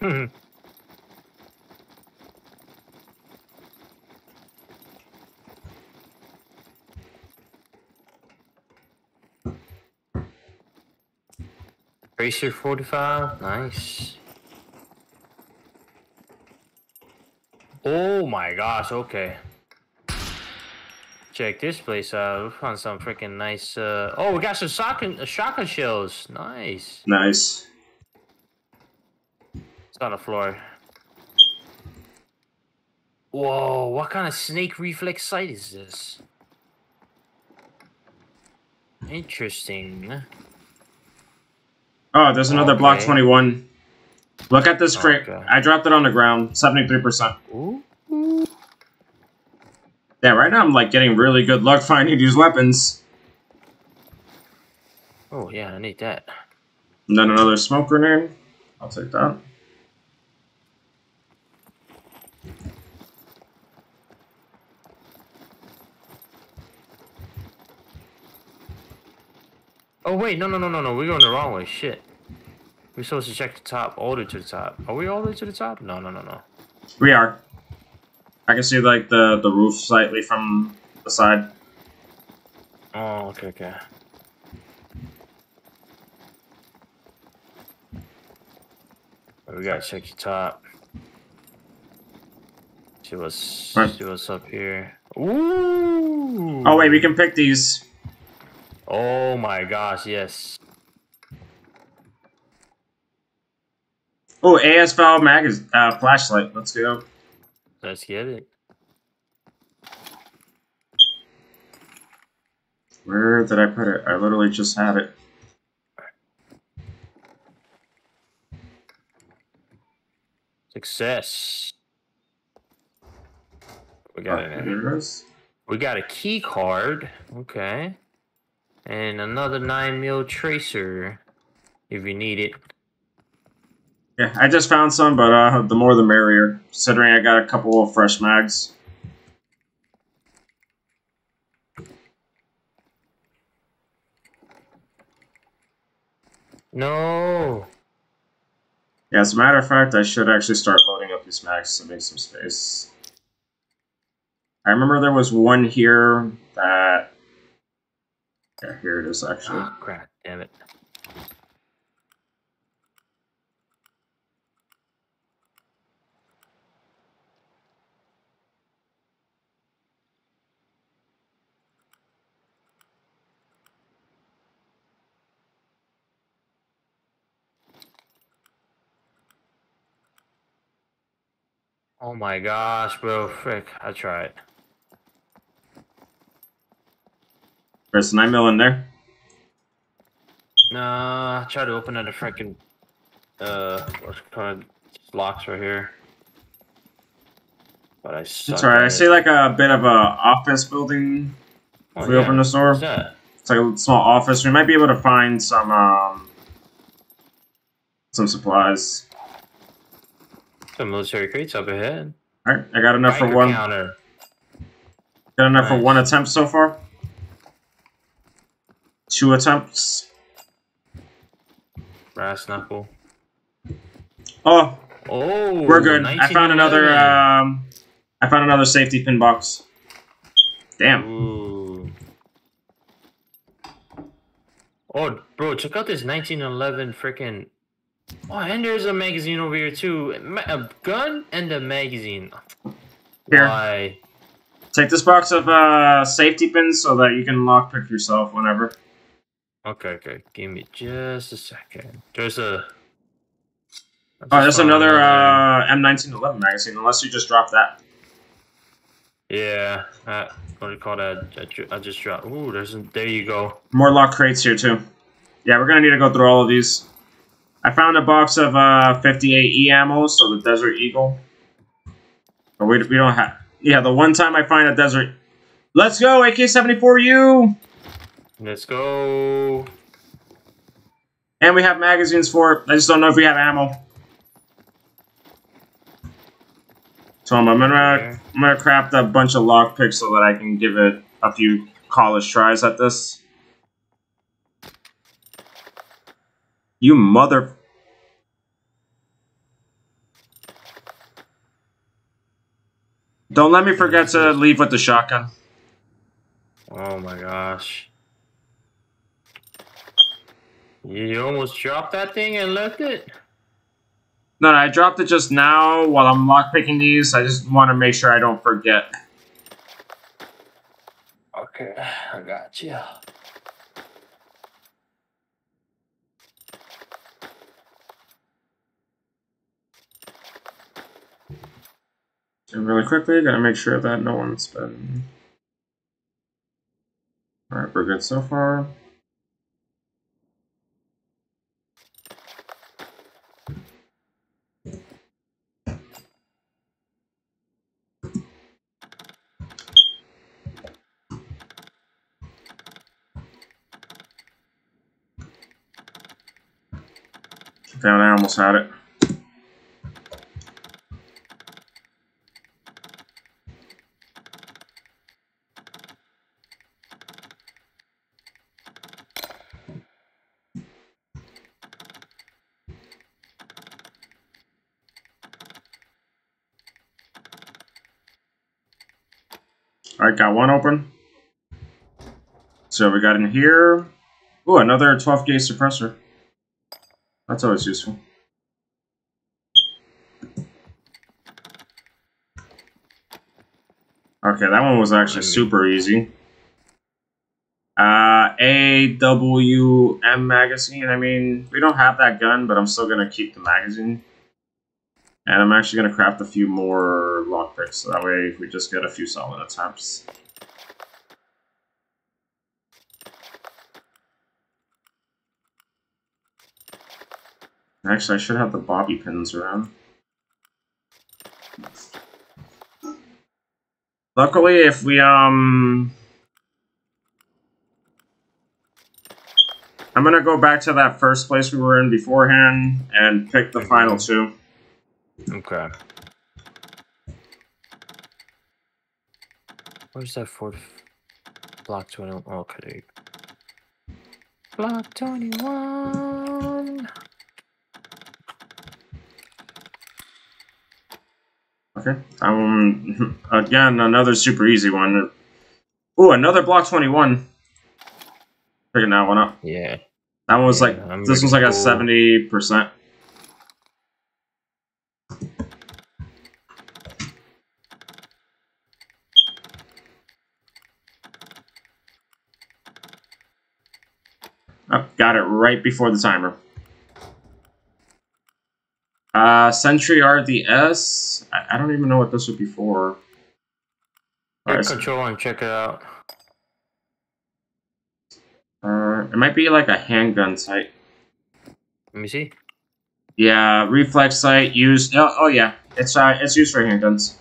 Mm-hmm. Racer 45, nice. Oh my gosh, okay. Check this place out. We found some freaking nice. Uh... Oh, we got some shotgun, uh, shotgun shells. Nice. Nice. It's on the floor. Whoa, what kind of snake reflex sight is this? Interesting. Oh, there's another Block 21. Look at this crate. Okay. I dropped it on the ground. 73%. Ooh. Yeah, right now I'm like getting really good luck finding these weapons. Oh yeah, I need that. And then another smoke grenade. I'll take that. Oh wait, no, no, no, no, no. We're going the wrong way. Shit. We're supposed to check the top, all the way to the top. Are we all the way to the top? No, no, no, no. We are. I can see like the, the roof slightly from the side. Oh, okay, okay. We gotta check the top. See what's Right. see what's up here. Ooh. Oh wait, we can pick these. Oh my gosh, yes. Oh, AS Val mag is uh, flashlight. Let's go. Let's get it. Where did I put it? I literally just had it. Success. We got it. in. here it is. We got a key card. Okay. And another 9 mil tracer if you need it. Yeah, I just found some, but uh, the more the merrier. Considering I got a couple of fresh mags. No. Yeah, as a matter of fact, I should actually start loading up these mags to make some space. I remember there was one here that. Yeah, here it is actually. Oh, crap. Damn it. Oh my gosh, bro. Frick. I tried. There's 9 mil in there. Nah, I tried to open it a freaking uh what's called locks right here. But I. It's alright. I see like a bit of a office building. Oh, If we open the store, What's that? it's like a small office. We might be able to find some um some supplies. Some military crates up ahead. Alright, I got enough for one. counter. Got enough for one attempt so far. Two attempts. Brass knuckle. Oh, Oh, we're good. I found another. Um, I found another safety pin box. Damn. Ooh. Oh, bro, check out this 1911 freaking. Oh, and there's a magazine over here too. A gun and a magazine. Here. Why? Take this box of uh, safety pins so that you can lockpick yourself whenever. Okay, okay. Give me just a second. There's a. Oh, there's another uh, M1911 magazine. Unless you just dropped that. Yeah. Uh, what do you call that? I, I just dropped. Ooh, there's. A, there you go. More lock crates here too. Yeah, we're gonna need to go through all of these. I found a box of uh, 58 E ammo, so the Desert Eagle. But we, we don't have. Yeah, the one time I find a Desert. Let's go, AK-74U! Let's go. And we have magazines for it. I just don't know if we have ammo. So I'm gonna I'm gonna craft a bunch of lockpicks so that I can give it a few college tries at this. You mother. Don't let me forget to leave with the shotgun. Oh my gosh. You almost dropped that thing and left it? No, no, I dropped it just now while I'm lockpicking these. I just want to make sure I don't forget. Okay, I got you. And really quickly, gotta make sure that no one's been. Alright, we're good so far. Damn, I almost had it. Alright, got one open. So we got in here. Ooh, another 12 gauge suppressor. That's always useful. Okay, that one was actually super easy. Uh, AWM magazine. I mean, we don't have that gun, but I'm still going to keep the magazine. And I'm actually going to craft a few more lockpicks, so that way we just get a few solid attempts. Actually, I should have the bobby pins around. Luckily, if we, um... I'm gonna go back to that first place we were in beforehand and pick the final two. Okay. Where's that fourth block 21? Okay. Block 21. Okay. Um, again, another super easy one. Ooh, another block 21. Picking that one up. Yeah. That one was Yeah, like, I'm this one's like a 70%. Oh, got it right before the timer. Uh, Sentry RDS. I, I don't even know what this would be for. Alright, control and check it out. Uh, it might be like a handgun sight. Let me see. Yeah, reflex sight used. Oh, oh yeah, it's uh, it's used for handguns.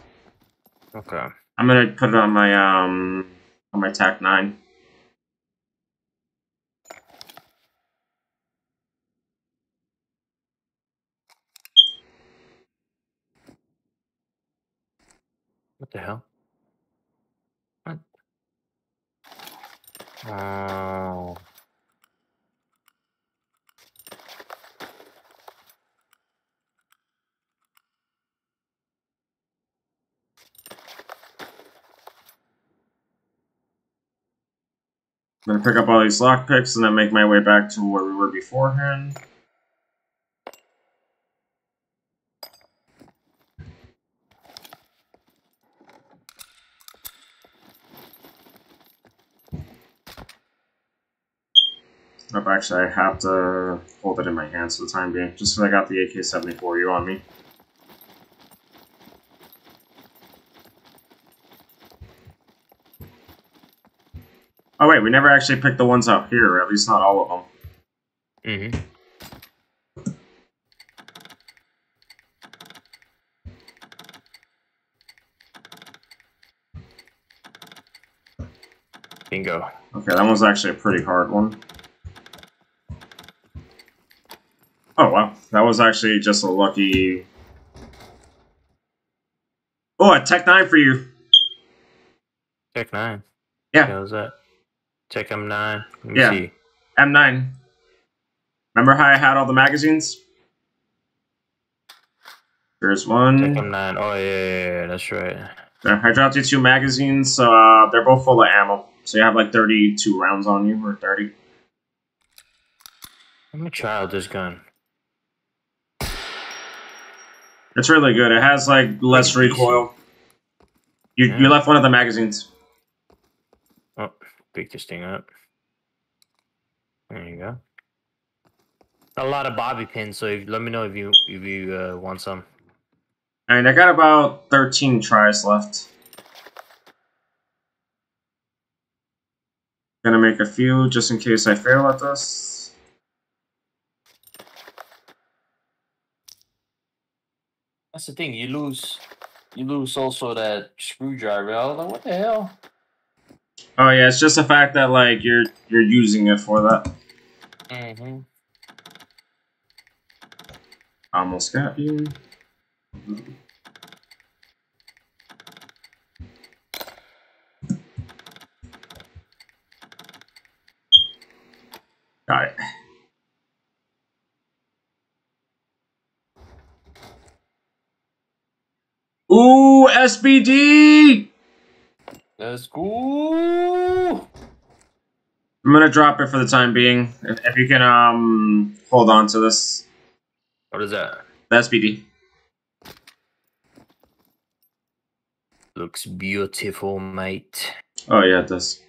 Okay. I'm gonna put it on my um on my TAC nine. What the hell? What? Oh. I'm gonna pick up all these lockpicks and then make my way back to where we were beforehand. Actually, I have to hold it in my hands for the time being, just because I got the AK-74U on me. Oh wait, we never actually picked the ones out here, at least not all of them. Mm-hmm. Bingo. Okay, that was actually a pretty hard one. Oh wow, that was actually just a lucky... Oh, a Tech 9 for you. Tech nine. Yeah. How's that? Tech M nine. Yeah. see. M9. Remember how I had all the magazines? There's one. Tech M9. Oh yeah, yeah, yeah, that's right. I dropped you two magazines, so uh, they're both full of ammo. So you have like 32 rounds on you, or 30. Let me try out this gun. It's really good. It has like less recoil. You, you left one of the magazines. Oh, pick this thing up. There you go. A lot of bobby pins, so if, let me know if you if you uh, want some. I mean, I got about 13 tries left. Gonna make a few just in case I fail at this. That's the thing. You lose, you lose also that screwdriver. I was like, what the hell? Oh yeah, it's just the fact that like you're you're using it for that. Mm-hmm. Almost got you. Got it. Ooh, SVD! Let's go. I'm gonna drop it for the time being. If, if you can um hold on to this. What is that? The SVD. Looks beautiful, mate. Oh yeah, it does.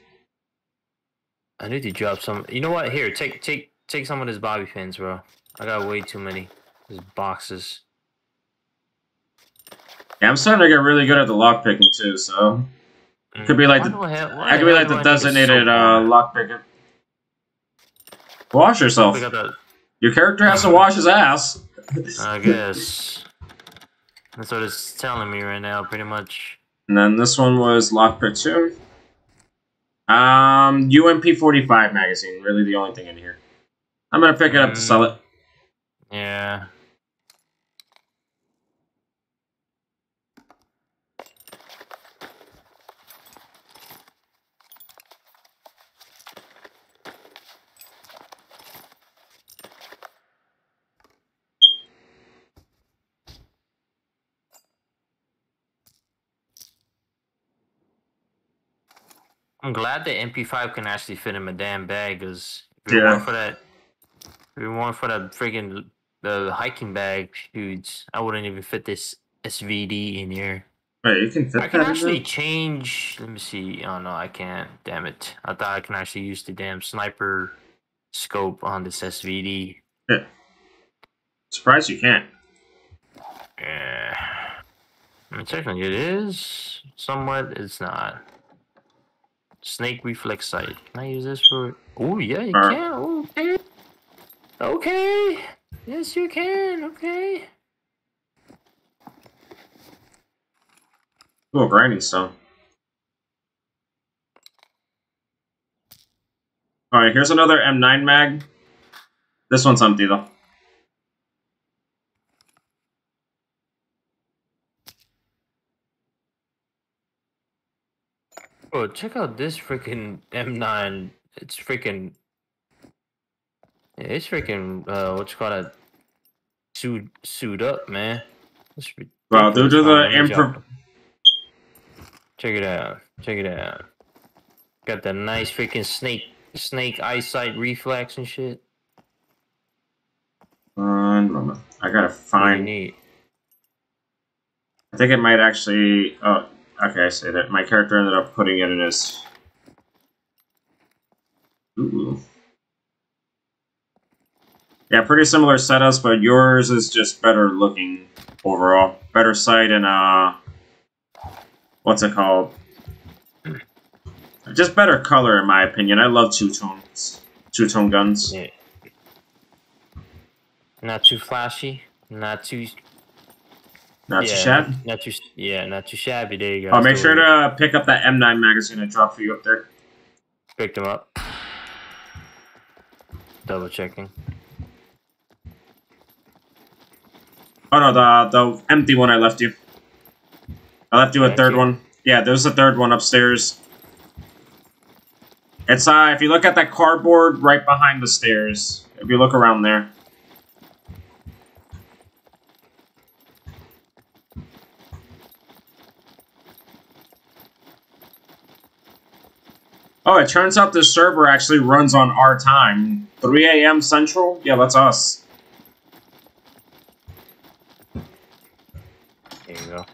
I need to drop some. You know what? Here, take take take some of these bobby pins, bro. I got way too many. These boxes. Yeah, I'm starting to get really good at the lock picking too, so Could be like the- do I have- I could be like the I need a designated soap uh lock picker. Wash yourself. Pick up that- Your character has to wash his ass. I guess. That's what it's telling me right now, pretty much. And then this one was lockpick two. Um, UMP forty five magazine. Really, the only thing in here. I'm gonna pick it up to sell it. Yeah. I'm glad the MP5 can actually fit in my damn bag, cause if Yeah. weren't for that, if it weren't for that friggin' the hiking bag shoots, I wouldn't even fit this SVD in here. Wait, you can fit I can actually change. Let me see. Oh no, I can't. Damn it! I thought I can actually use the damn sniper scope on this SVD. Surprised you can't. Yeah. I mean, technically it is. Somewhat, it's not. Snake reflex sight. Can I use this for? Oh yeah, you Alright. can. Okay. Okay. Yes, you can. Okay. Ooh, a grinding stone. Alright, here's another M9 mag. This one's empty though. Bro, check out this freaking M9. It's freaking. Yeah, it's freaking. Uh, what you call it? Suit, suit up, man. It's Well, due to ridiculous, the man. Improv- Check it out. Check it out. Got the nice freaking snake, snake eyesight reflex and shit. One moment. I gotta find. neat. I think it might actually. Oh, okay, I see that. My character ended up putting it in his. Ooh. Yeah, pretty similar setups, but yours is just better looking overall. Better sight and uh, what's it called? Just better color, in my opinion. I love two tones, two tone guns. Yeah. Not too flashy. Not too. Not yeah, too shabby. Not too. Yeah, not too shabby. There you go. Oh, make So sure to pick up that M9 magazine I dropped for you up there. Picked them up. Double checking. Oh no, the the empty one I left you. I left you a Thank third you. one. Yeah, there's a third one upstairs. It's uh if you look at that cardboard right behind the stairs. If you look around there. Oh, it turns out this server actually runs on our time. 3 a.m. Central? Yeah, that's us. There you go.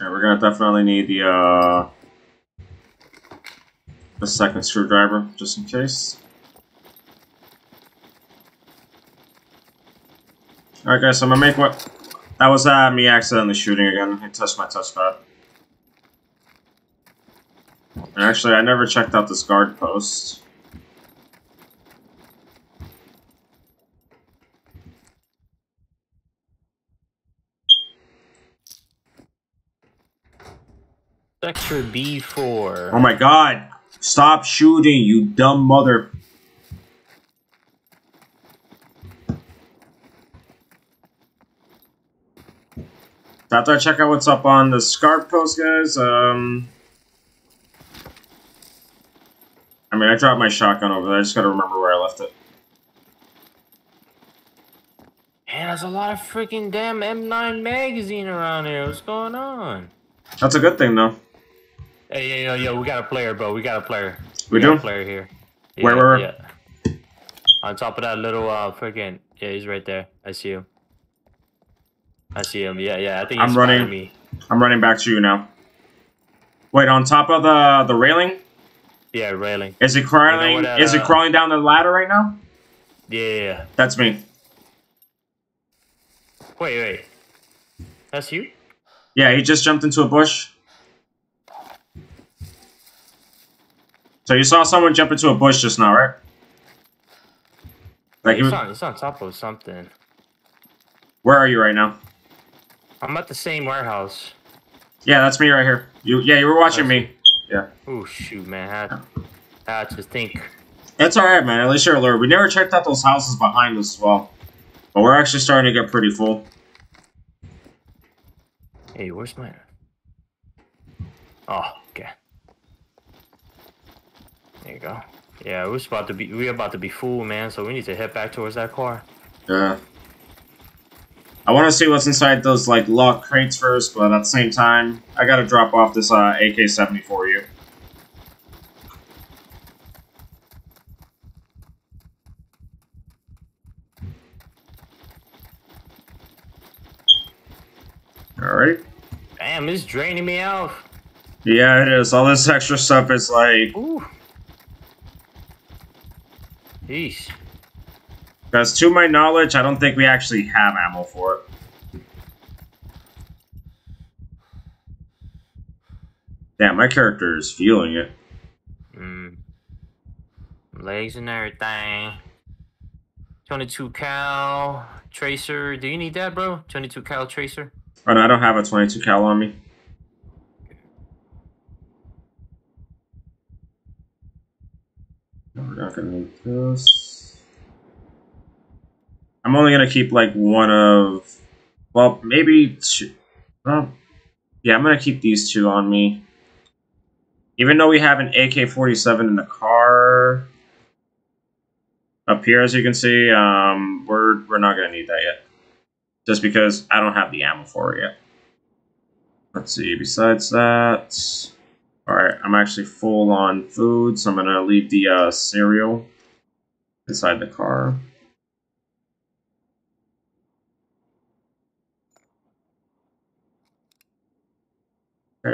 Yeah, we're gonna definitely need the uh the second screwdriver, just in case. Alright guys, so I'm gonna make what that was uh me accidentally shooting again. I touched my touchpad. Actually I never checked out this guard post. Sector B4. Oh my god! Stop shooting, you dumb mother After I check out what's up on the Scarp post, guys, um... I mean, I dropped my shotgun over there. I just gotta remember where I left it. Man, there's a lot of freaking damn M9 magazine around here. What's going on? That's a good thing, though. Hey, yo, yo, yo, we got a player, bro. We got a player. We got do? a player here. Where, where, where? Yeah. On top of that little uh freaking yeah, he's right there. I see him. I see him. Yeah, yeah. I think I'm running. me. I'm running back to you now. Wait, on top of the the railing? Yeah, railing. Is it crawling? that, is it uh, crawling down the ladder right now? Yeah. That's me. Wait, wait. That's you? Yeah, he just jumped into a bush. So you saw someone jump into a bush just now, right? Like, he It's was- on, it's on top of something. where are you right now? I'm at the same warehouse. Yeah, that's me right here. You, yeah, you were watching me. Yeah, Oh shoot, man. I had, I had to think. it's all right, man. At least you're alert. We never checked out those houses behind us as well, but we're actually starting to get pretty full. Hey, where's my? Oh, okay. There you go. Yeah, we're about to be we're about to be full, man. So we need to head back towards that car. Yeah. I want to see what's inside those like locked crates first, but at the same time, I gotta drop off this uh, AK-70 for you. All right. Damn, it's draining me out. Yeah, it is. All this extra stuff is like, Ooh. Jeez. Because to my knowledge, I don't think we actually have ammo for it. Damn, my character is feeling it. Mm. Legs and everything. 22 cal tracer. Do you need that, bro? 22 cal tracer. Oh no, I don't have a 22 cal on me. We're not gonna need this. I'm only gonna keep like one of, well, maybe two. Well, yeah, I'm gonna keep these two on me. Even though we have an AK-47 in the car up here, as you can see, um, we're we're not gonna need that yet just because I don't have the ammo for it yet. Let's see, besides that, alright, I'm actually full on food, so I'm gonna leave the uh, cereal inside the car.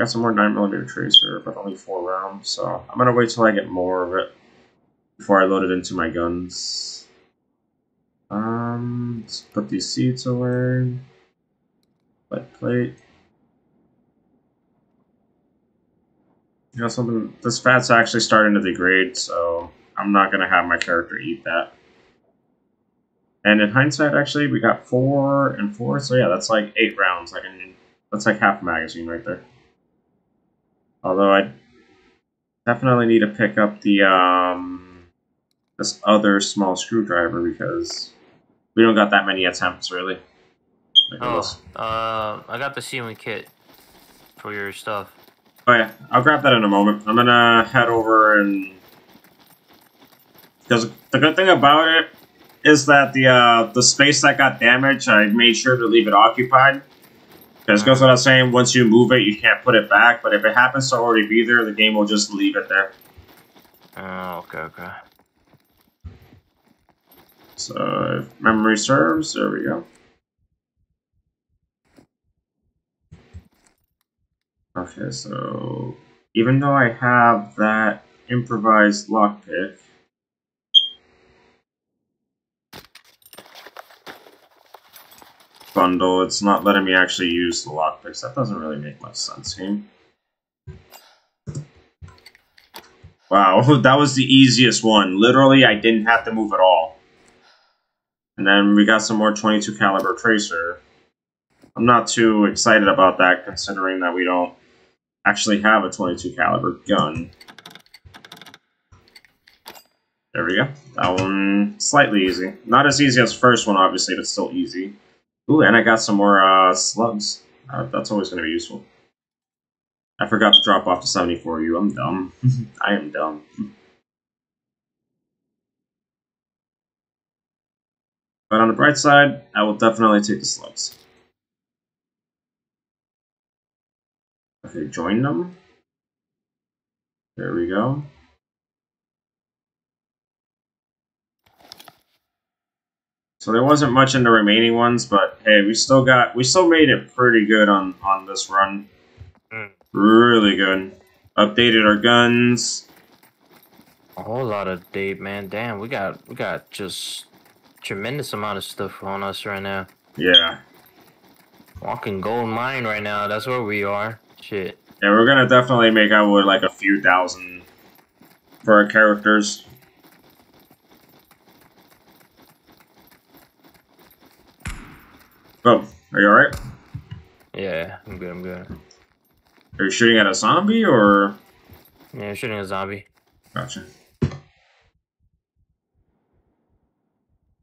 Got some more 9mm tracer, but only four rounds, so I'm gonna wait till I get more of it before I load it into my guns. Um, let's put these seats away. Lead plate. You know something? This fat's actually starting to degrade, so I'm not gonna have my character eat that. And in hindsight, actually, we got four and four, so yeah, that's like eight rounds. I can, that's like half a magazine right there. Although I definitely need to pick up the um this other small screwdriver because we don't got that many attempts really. Oh, uh, I got the sealing kit for your stuff. Oh yeah, I'll grab that in a moment. I'm gonna head over and because the good thing about it is that the uh, the space that got damaged, I made sure to leave it occupied. Because goes without saying, once you move it, you can't put it back. But if it happens to already be there, the game will just leave it there. Oh, okay, okay. So, if memory serves, there we go. Okay, so even though I have that improvised lockpick, bundle, it's not letting me actually use the lockpicks. That doesn't really make much sense, game. Wow, that was the easiest one. Literally, I didn't have to move at all. And then we got some more 22 caliber tracer. I'm not too excited about that, considering that we don't actually have a 22 caliber gun. There we go. That one slightly easy. Not as easy as first one, obviously, but still easy. Ooh, and I got some more uh, slugs. Uh, that's always going to be useful. I forgot to drop off the 74 you. I'm dumb. I am dumb. But on the bright side, I will definitely take the slugs. Okay, join them. There we go. So there wasn't much in the remaining ones, but hey, we still got we still made it pretty good on on this run. Mm. Really good. Updated our guns. A whole lot of date, man. Damn, we got we got just tremendous amount of stuff on us right now. Yeah. Walking gold mine right now. That's where we are. Shit. Yeah, we're gonna definitely make out with like a few thousand for our characters. Oh, are you alright? Yeah, I'm good, I'm good. Are you shooting at a zombie, or...? Yeah, shooting a zombie. Gotcha.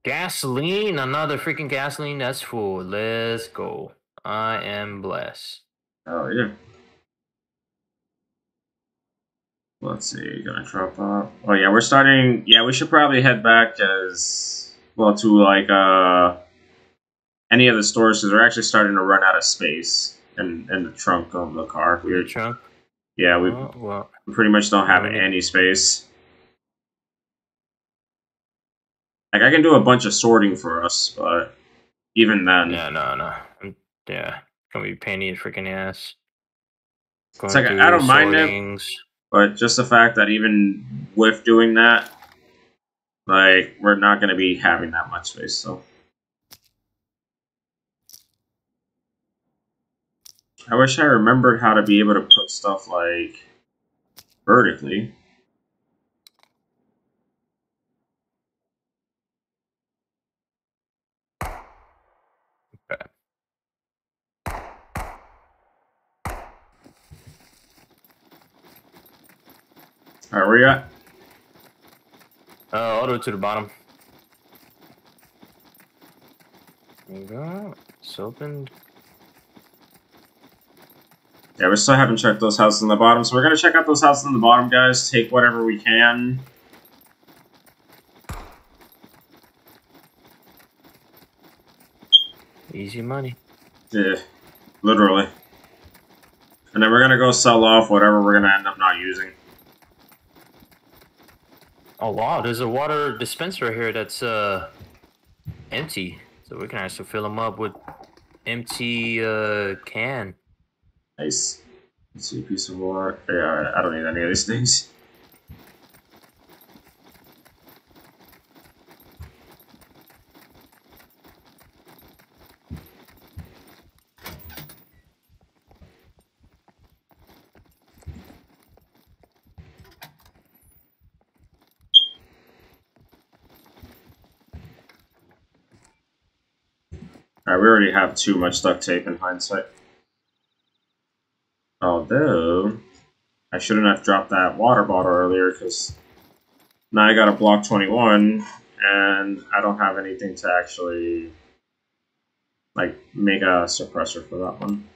Gasoline! Another freaking gasoline that's full. Let's go. I am blessed. Oh, yeah. Let's see, gonna drop off. Oh, yeah, we're starting... Yeah, we should probably head back as... Well, to, like, uh any of the stores because we're actually starting to run out of space in, in the trunk of the car. Your trunk? Yeah, we, oh, well, we pretty much don't have any space. Like I can do a bunch of sorting for us, but even then, yeah, no, no, I'm, yeah, gonna be pain in freaking ass. Going it's like I don't mind it, but just the fact that even with doing that, like we're not gonna be having that much space, so. I wish I remembered how to be able to put stuff like vertically. Okay. Alright, where you at? Uh, all the way to the bottom. There you go. It's opened. Yeah, we still haven't checked those houses in the bottom, so we're gonna check out those houses in the bottom, guys. Take whatever we can. Easy money. Yeah, literally. And then we're gonna go sell off whatever we're gonna end up not using. Oh wow, there's a water dispenser here that's uh empty. So we can actually fill them up with empty uh can. Nice. Let's see, piece of water. Yeah, I don't need any of these things. We already have too much duct tape in hindsight. Although, I shouldn't have dropped that water bottle earlier because now I got a block 21 and I don't have anything to actually like make a suppressor for that one.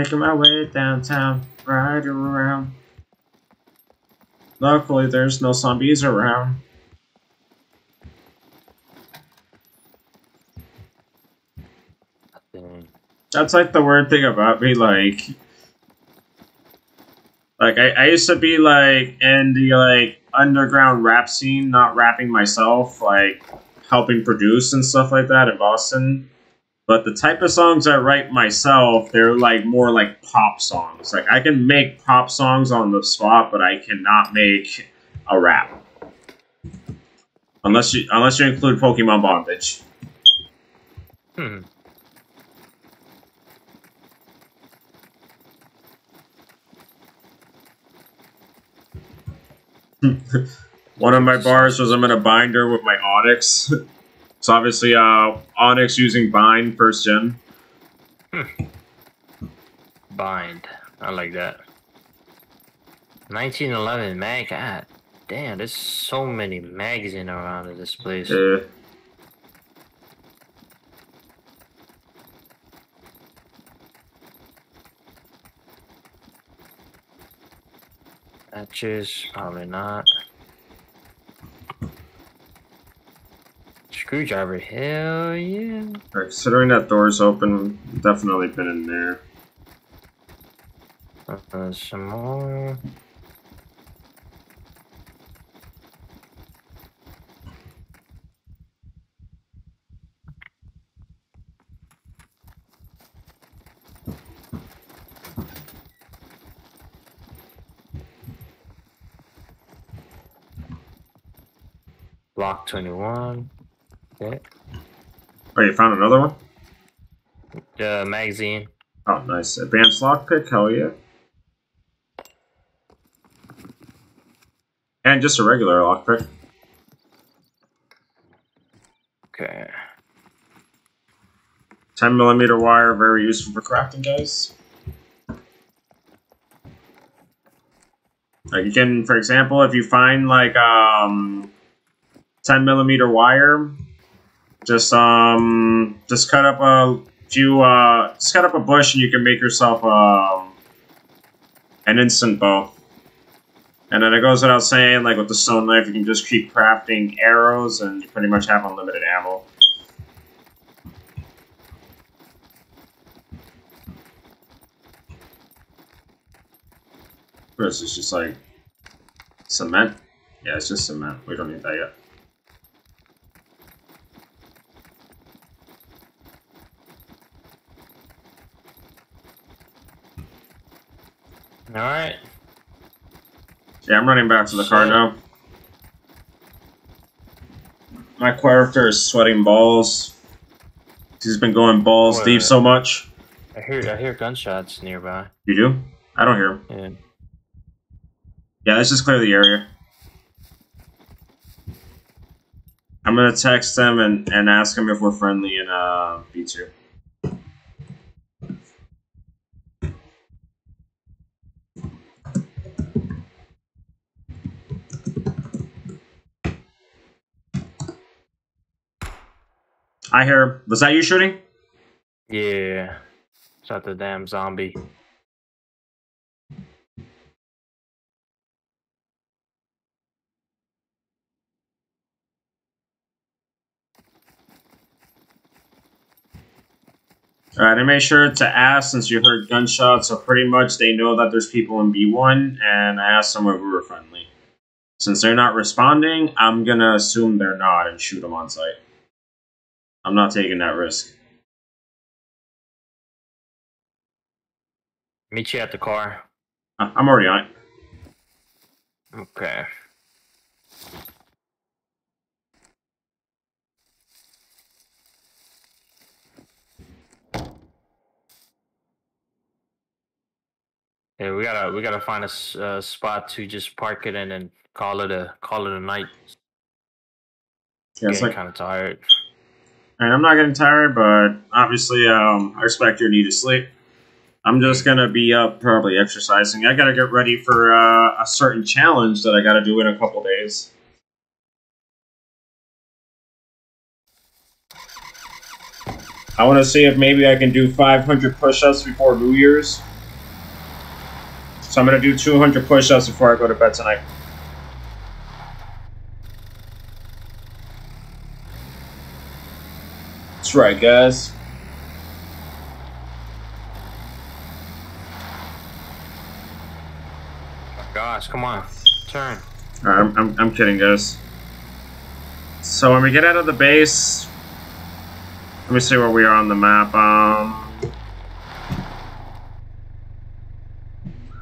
Making my way downtown, right around. Luckily, there's no zombies around. That's like the weird thing about me, like, like I, I used to be like in the like underground rap scene, not rapping myself, like helping produce and stuff like that in Boston. But the type of songs I write myself, they're like more like pop songs. Like I can make pop songs on the spot, but I cannot make a rap. Unless you unless you include Pokemon Bondage. Hmm. One of my bars was I'm in a binder with my Onix. so obviously uh Onix using bind first gen. Bind. I like that. 1911 mag. God damn, there's so many mags in around in this place. Uh, Patches, probably not. Screwdriver, hell yeah. considering that door's open, definitely been in there. Uh, some more. Block 21. Oh, you found another one? The magazine. Oh, nice. Advanced lockpick, hell yeah. And just a regular lockpick. Okay. 10 millimeter wire, very useful for crafting, guys. Like you can, for example, if you find like um 10 millimeter wire, just um just cut up a few uh just cut up a bush and you can make yourself um an instant bow. And then it goes without saying, like with the stone knife, you can just keep crafting arrows and you pretty much have unlimited ammo. This is just like cement. Yeah, it's just cement. We don't need that yet. Alright. Yeah, I'm running back to the car now. My character is sweating balls. He's been going balls Wait. deep so much. I hear I hear gunshots nearby. You do? I don't hear him. Yeah. Yeah, let's just clear the area. I'm gonna text them and, and ask them if we're friendly in uh, B2. I hear. Was that you shooting? Yeah. Shot the damn zombie. Alright, I made sure to ask since you heard gunshots, so pretty much they know that there's people in B1, and I asked them if we were friendly. Since they're not responding, I'm gonna assume they're not and shoot them on site. I'm not taking that risk. Meet you at the car. I'm already on it. Okay. Yeah, we gotta we gotta find a uh, spot to just park it in and call it a call it a night. Yeah, it's Getting like kind of tired. And I'm not getting tired, but obviously, um, I respect your need to sleep. I'm just gonna be up, probably exercising. I gotta get ready for uh, a certain challenge that I gotta do in a couple days. I want to see if maybe I can do 500 push-ups before New Year's. So I'm gonna do 200 push-ups before I go to bed tonight. That's right, guys. Gosh, come on. Turn. I'm, I'm, I'm kidding, guys. So when we get out of the base, let me see where we are on the map. Um,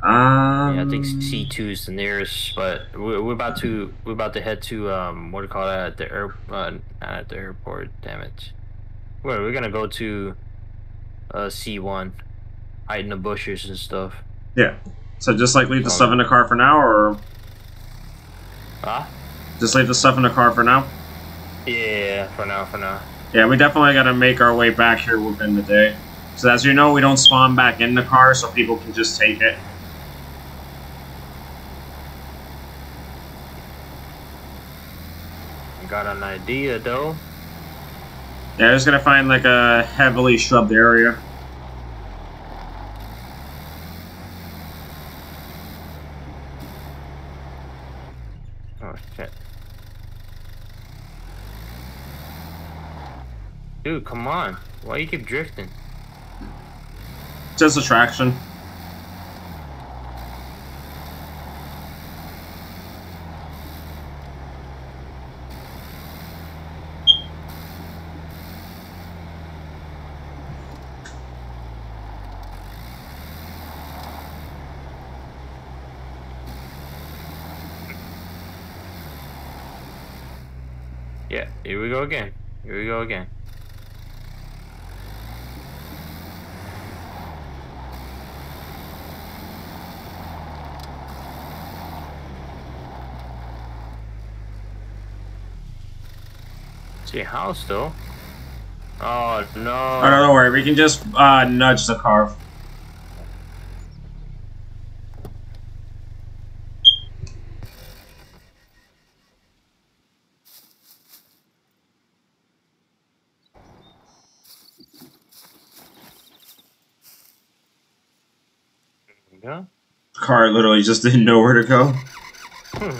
um Yeah, I think C two is the nearest, but we're, we're about to we're about to head to um what do you call that at the air uh, not at the airport. Damn it. Where we're gonna go to uh C one, hide in the bushes and stuff. Yeah. So just like leave the Um, stuff in the car for now, or Ah, just leave the stuff in the car for now. yeah. For now, for now. Yeah, we definitely got to make our way back here within the day. So as you know, we don't spawn back in the car, so people can just take it. Got an idea though. Yeah, I was gonna find like a heavily shrubbed area. Oh shit. Dude, come on. Why you keep drifting? Just attraction. Yeah, here we go again. Here we go again. See how still? Oh no! No, don't worry. We can just uh, nudge the car. Yeah. Car literally just didn't know where to go. Hmm.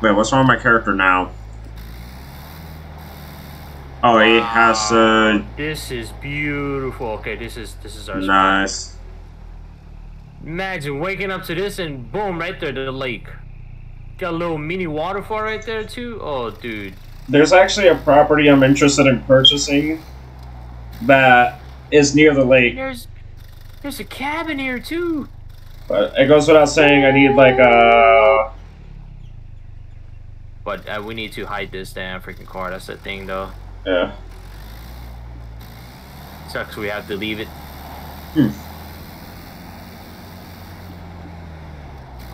Wait, what's wrong with my character now? Oh, he has to. This is beautiful. Okay, this is this is our spot. Nice. Imagine waking up to this and boom, right there, the lake. Got a little mini waterfall right there too. Oh, dude. There's actually a property I'm interested in purchasing that is near the lake. There's there's a cabin here too. But it goes without saying, I need like a. But uh, we need to hide this damn freaking car. That's the thing, though. Yeah. Sucks we have to leave it. Hmm.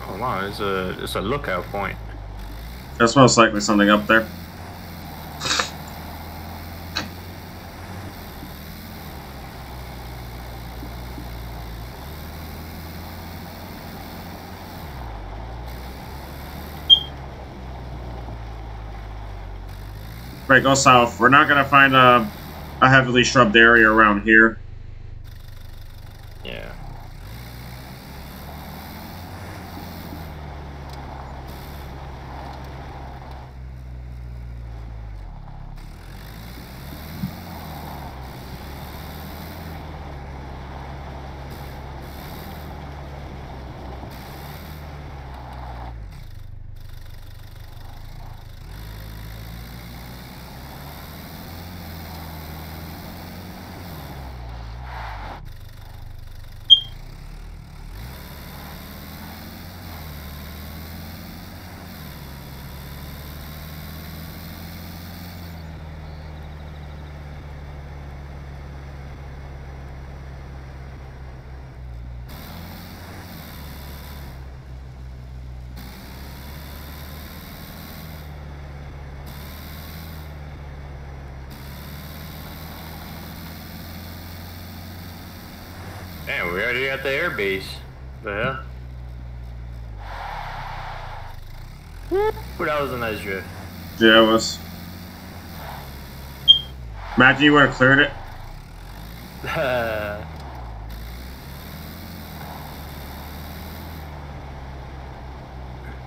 Hold on, it's a it's a lookout point. There's most likely something up there. Right, go south. We're not gonna find a, a heavily shrubbed area around here. Damn, we already at the air base. The hell? Woo, that was a nice drift. Yeah, it was. Imagine you would have cleared it.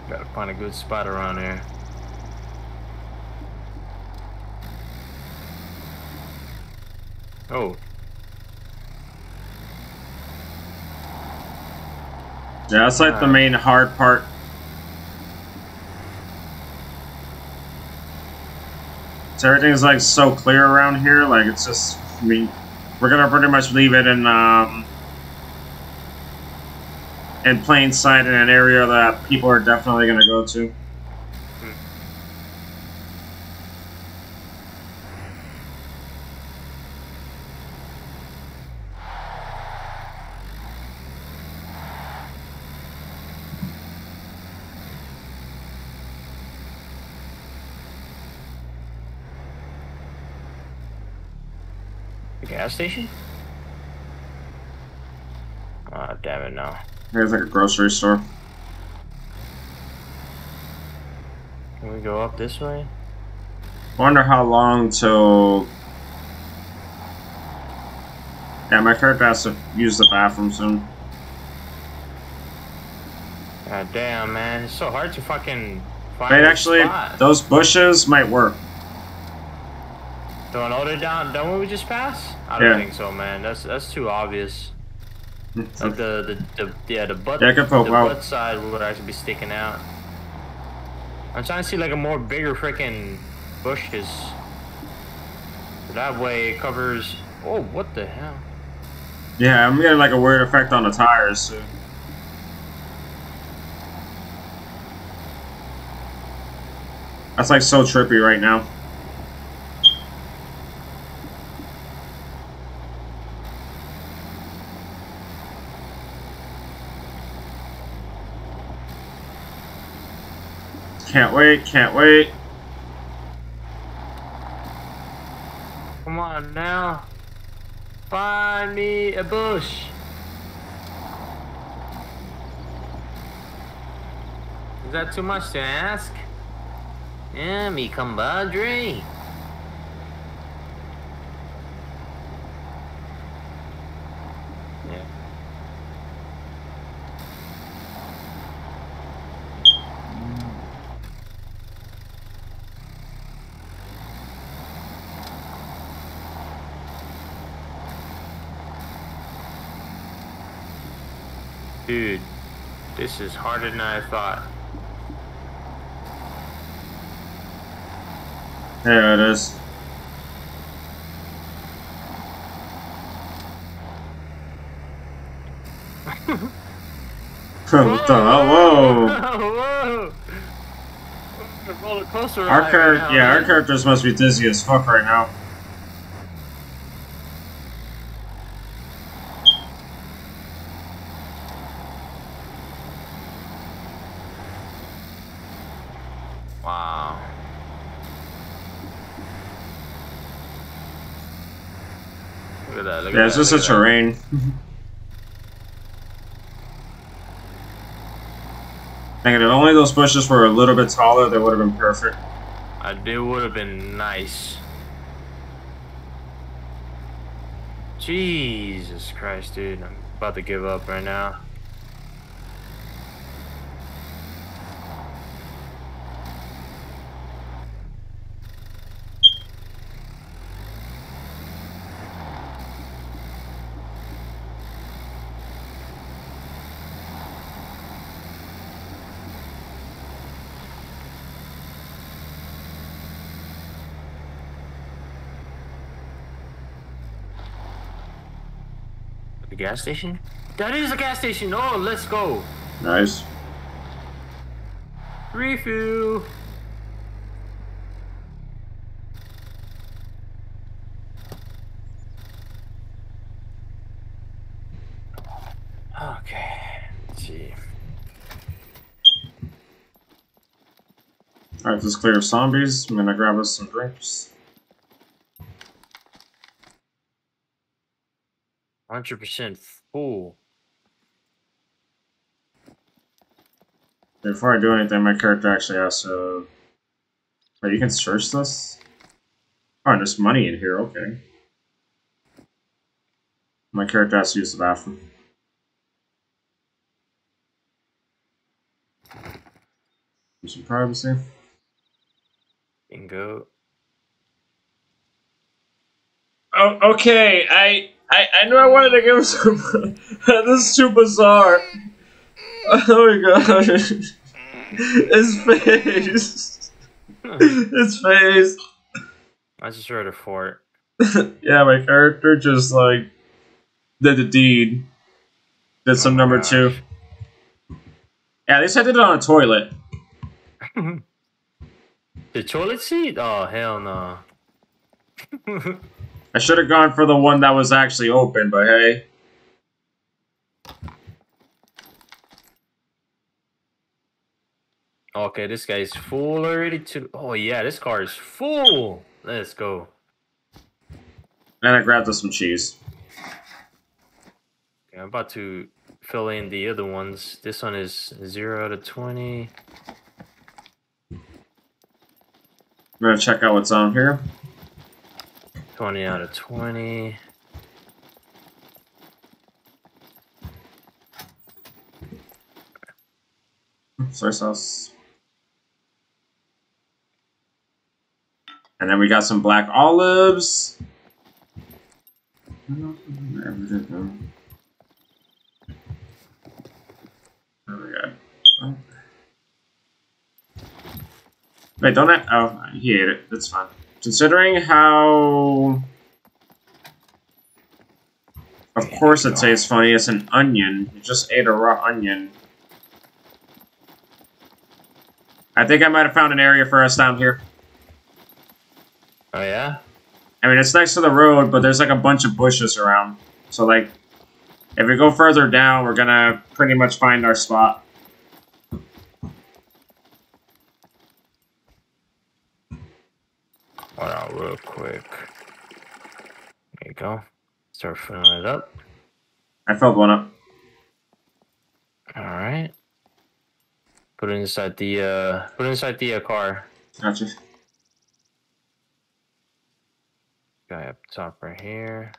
Gotta find a good spot around here. Oh. Yeah, that's like the main hard part. So everything's like so clear around here, like it's just, I mean, we're gonna pretty much leave it in, um, in plain sight in an area that people are definitely gonna go to. Gas station? Ah, damn it, no. It's like a grocery store. Can we go up this way? Wonder how long till. Yeah, my character has to use the bathroom soon. God damn, man. It's so hard to fucking find Wait, actually, spot. those bushes might work. Don't hold it down. Don't we just pass? I don't Yeah. think so, man. That's that's too obvious. Like the, the, the yeah the butt Yeah, I can poke the out. butt side would actually be sticking out. I'm trying to see like a more bigger freaking bushes. That way it covers. Oh, what the hell? Yeah, I'm getting like a weird effect on the tires. That's like so trippy right now. Can't wait, can't wait. Come on now. Find me a bush. Is that too much to ask? Yeah, me compadre. Yeah. Dude, this is harder than I thought. There it is. what the hell? Whoa! Whoa! Roller coaster Our right char- now, yeah, our characters must be dizzy as fuck right now. Wow. Look at that. Look Yeah, it's that, just a look at that. terrain. Mm-hmm. Thinking if only those bushes were a little bit taller, they would have been perfect. Uh, I it would have been nice. Jesus Christ, dude. I'm about to give up right now. Gas station? That is a gas station! Oh, let's go! Nice. Refuel! Okay, let's see. Alright, this is clear of zombies. I'm gonna grab us some drinks. 100% full. Before I do anything, my character actually has to. Wait, you can search this? Oh, there's money in here, okay. My character has to use the bathroom. Some privacy. Bingo. Oh, okay. I, I, I knew I wanted to give him some. this is too bizarre. Oh my god. His face. His face. I just read a fort. yeah, my character just like did the deed. Did some Oh number gosh. two. Yeah, at least I did it on a toilet. The toilet seat? Oh hell no. I should have gone for the one that was actually open, but hey. okay, this guy's full already. too. oh yeah, this car is full. Let's go. And I grabbed us some cheese. Okay, I'm about to fill in the other ones. This one is zero to twenty. I'm gonna check out what's on here. 20 out of 20. Soy sauce. And then we got some black olives. Oh. Wait, don't I? Oh, he ate it. That's fine. Considering how. Of course it tastes funny. It's an onion. You just ate a raw onion. I think I might have found an area for us down here. Oh, yeah? I mean, it's next to the road, but there's like a bunch of bushes around. So, like, if we go further down, we're gonna pretty much find our spot. On, real quick. There you go. Start filling it up. I filled one up. Alright. Put it inside the, uh, put it inside the uh, car. Gotcha. Guy up top right here.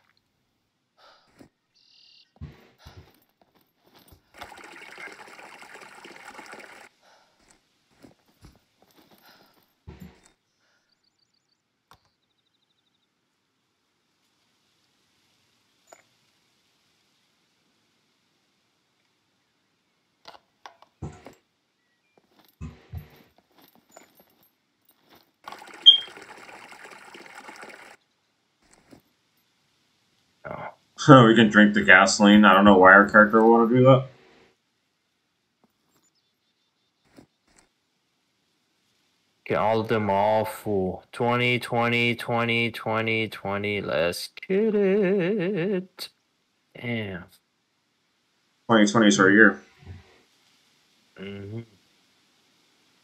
We can drink the gasoline. I don't know why our character would want to do that. Get all of them all full. 20, 20, 20, 20, 20. Let's get it. Damn. 2020 is our year. hmm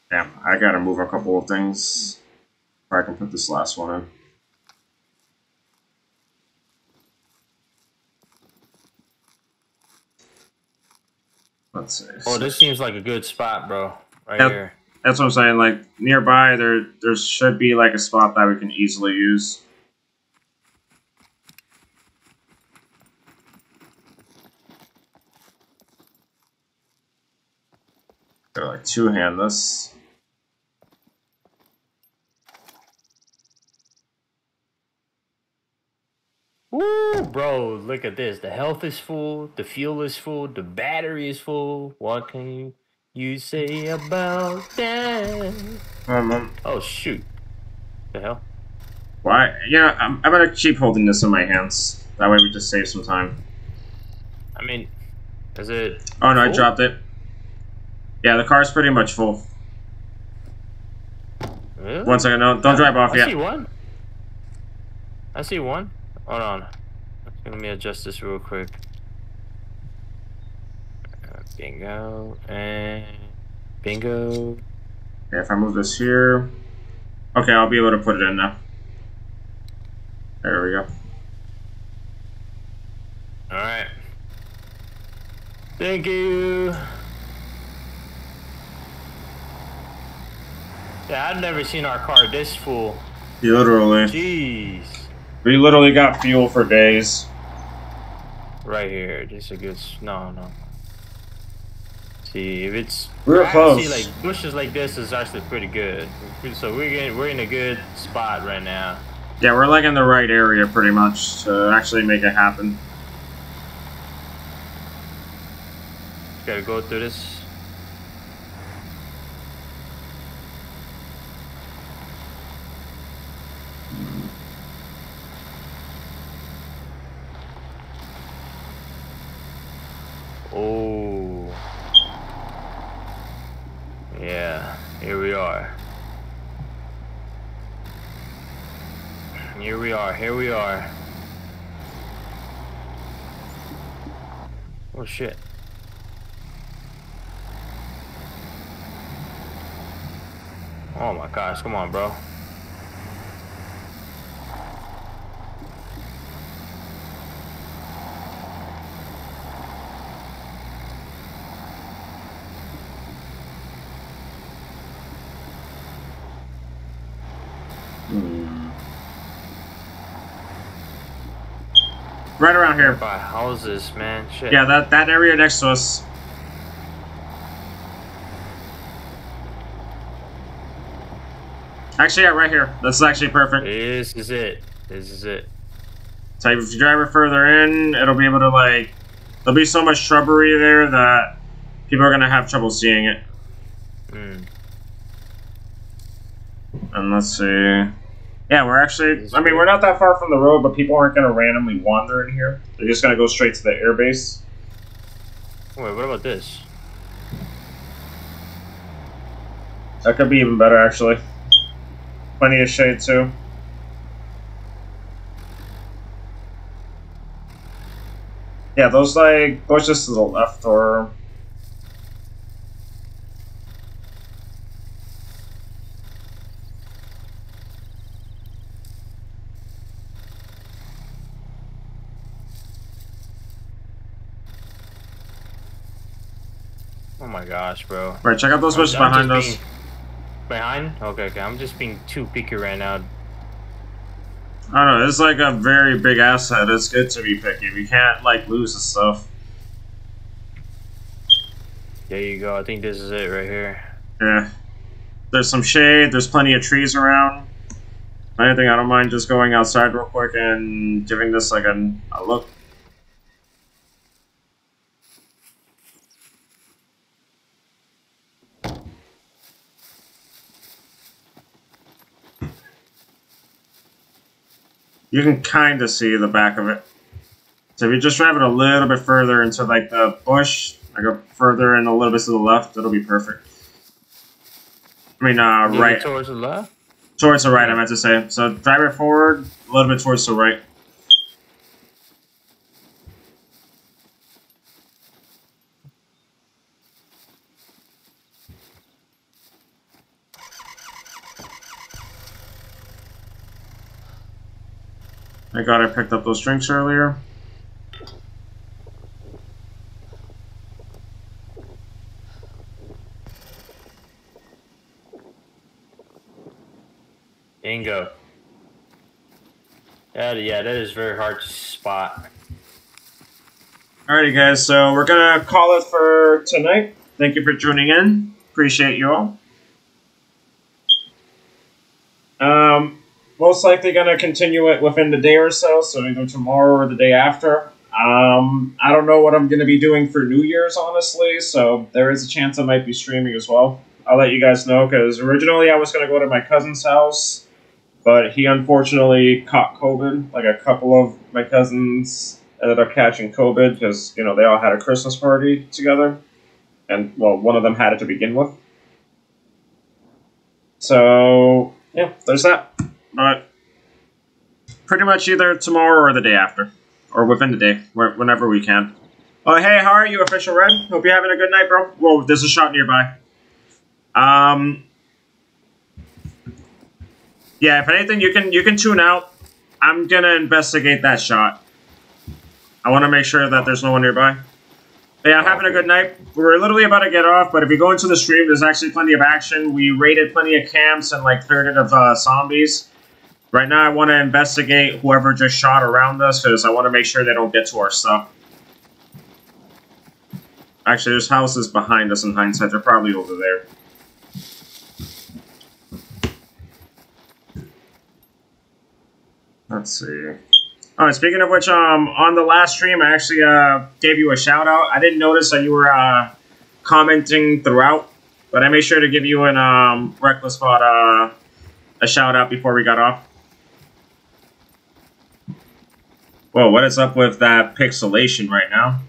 Damn, I gotta move a couple of things. Or I can put this last one in. Let's see. Oh, this seems like a good spot, bro. Right Yep. here. That's what I'm saying. Like nearby, there there should be like a spot that we can easily use. They're like two hand this. Woo, bro, look at this. The health is full, the fuel is full, the battery is full. What can you, you say about that? Um, um, Oh, shoot. The hell? why? Yeah, I'm, I'm gonna keep holding this in my hands. That way we just save some time. I mean, is it. Oh no, I dropped it. Yeah, the car's pretty much full. Really? One second, no, don't drive off I see one. I see one. Hold on. Let me adjust this real quick. Uh, bingo and bingo. Okay, if I move this here, okay, I'll be able to put it in now. There we go. Alright. Thank you. Yeah, I've never seen our car this full. Literally. Jeez. We literally got fuel for days. Right here. This is a good. No, no. See if it's. We were close. See, like bushes like this is actually pretty good. So we're getting, we're in a good spot right now. Yeah, we're like in the right area pretty much to actually make it happen. Gotta go through this. Oh. Yeah, here we are. Here we are. Oh shit. Oh my gosh, come on, bro. Right around here. By houses, man. Shit. Yeah, that, that area next to us. Actually, yeah, right here. This is actually perfect. This is it. This is it. So if you drive it further in, it'll be able to like. There'll be so much shrubbery there that people are gonna have trouble seeing it. Mm. And let's see. Yeah, we're actually. I mean, we're not that far from the road, but people aren't gonna randomly wander in here. They're just gonna go straight to the airbase. Wait, what about this? That could be even better, actually. Plenty of shade too. Yeah, those like bushes to the left or gosh, bro. right. Check out those bushes behind us. being- Behind? Okay, okay. I'm just being too picky right now. I don't know. It's like a very big asset. It's good to be picky. We can't like lose the stuff. There you go. I think this is it right here. Yeah. There's some shade. There's plenty of trees around. Anything, I don't mind just going outside real quick and giving this like a, a look. You can kind of see the back of it. So if you just drive it a little bit further into like the bush, I go further and a little bit to the left, it'll be perfect. I mean, uh, right towards the left. towards the right. I meant to say. So drive it forward a little bit towards the right. Thank God I picked up those drinks earlier. Ingo. That, yeah, that is very hard to spot. Alrighty, guys. So we're gonna call it for tonight. Thank you for tuning in. Appreciate you all. Um, most likely gonna continue it within the day or so. So either tomorrow or the day after. Um, I don't know what I'm gonna be doing for New Year's, honestly. So there is a chance I might be streaming as well. I'll let you guys know because originally I was gonna go to my cousin's house, but he unfortunately caught COVID. Like a couple of my cousins ended up catching COVID because you know they all had a Christmas party together, and well, one of them had it to begin with. So yeah, there's that. But pretty much either tomorrow or the day after, or within the day, whenever we can. Oh hey, how are you, official Red? Hope you're having a good night, bro. Whoa, there's a shot nearby. Um. Yeah, if anything, you can you can tune out. I'm gonna investigate that shot. I want to make sure that there's no one nearby. But yeah, having a good night. We're literally about to get off, but if you go into the stream, there's actually plenty of action. We raided plenty of camps and like cleared it of uh, zombies. Right now, I want to investigate whoever just shot around us because I want to make sure they don't get to our stuff. Actually, there's houses behind us in hindsight. They're probably over there. Let's see. Alright, speaking of which, um, on the last stream, I actually uh, gave you a shout out. I didn't notice that you were uh, commenting throughout, but I made sure to give you an um, Reckless Spot uh, a shout out before we got off. Whoa, what is up with that pixelation right now?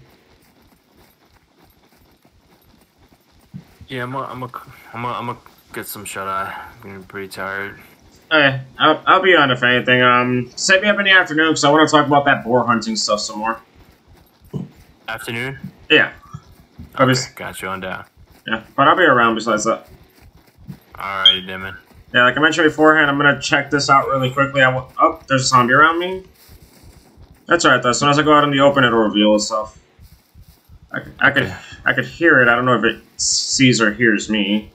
Yeah, I'm gonna, I'm I'm I'm get some shut eye. I'm getting pretty tired. Hey, I'll, I'll be on if anything. Um, set me up in the afternoon because I want to talk about that boar hunting stuff some more. Afternoon? Yeah. Okay, got you on down. Yeah, but I'll be around besides that. Alrighty, Demon. Yeah, like I mentioned beforehand, I'm gonna check this out really quickly. I oh, there's a zombie around me. That's alright though. As soon as I go out in the open, it'll reveal itself. I, I could, I could hear it. I don't know if it sees or hears me.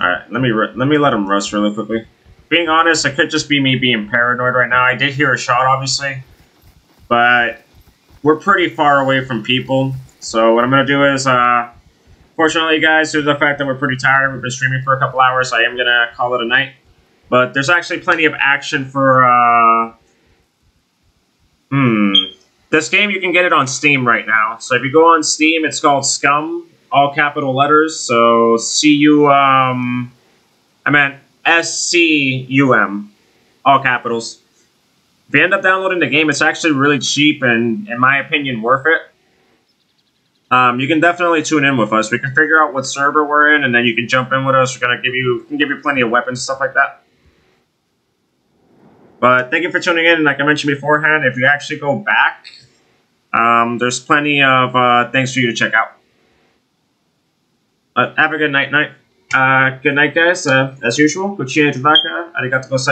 Alright, let me let me let him rest really quickly. Being honest, it could just be me being paranoid right now. I did hear a shot, obviously, but we're pretty far away from people. So what I'm gonna do is, uh, fortunately, guys, due to the fact that we're pretty tired, we've been streaming for a couple hours. I am gonna call it a night. But there's actually plenty of action for. Uh, hmm. This game you can get it on Steam right now. So if you go on Steam, it's called Scum all capital letters. So C U um, I meant S C U M, all capitals. If you end up downloading the game, it's actually really cheap and, in my opinion, worth it. Um, you can definitely tune in with us. We can figure out what server we're in, and then you can jump in with us. We're gonna give you can give you plenty of weapons, stuff like that. But thank you for tuning in. Like I mentioned beforehand, if you actually go back, um, there's plenty of uh, things for you to check out. But have a good night, night. Uh, good night, guys. Uh, as usual, kuchia tutaka, arigato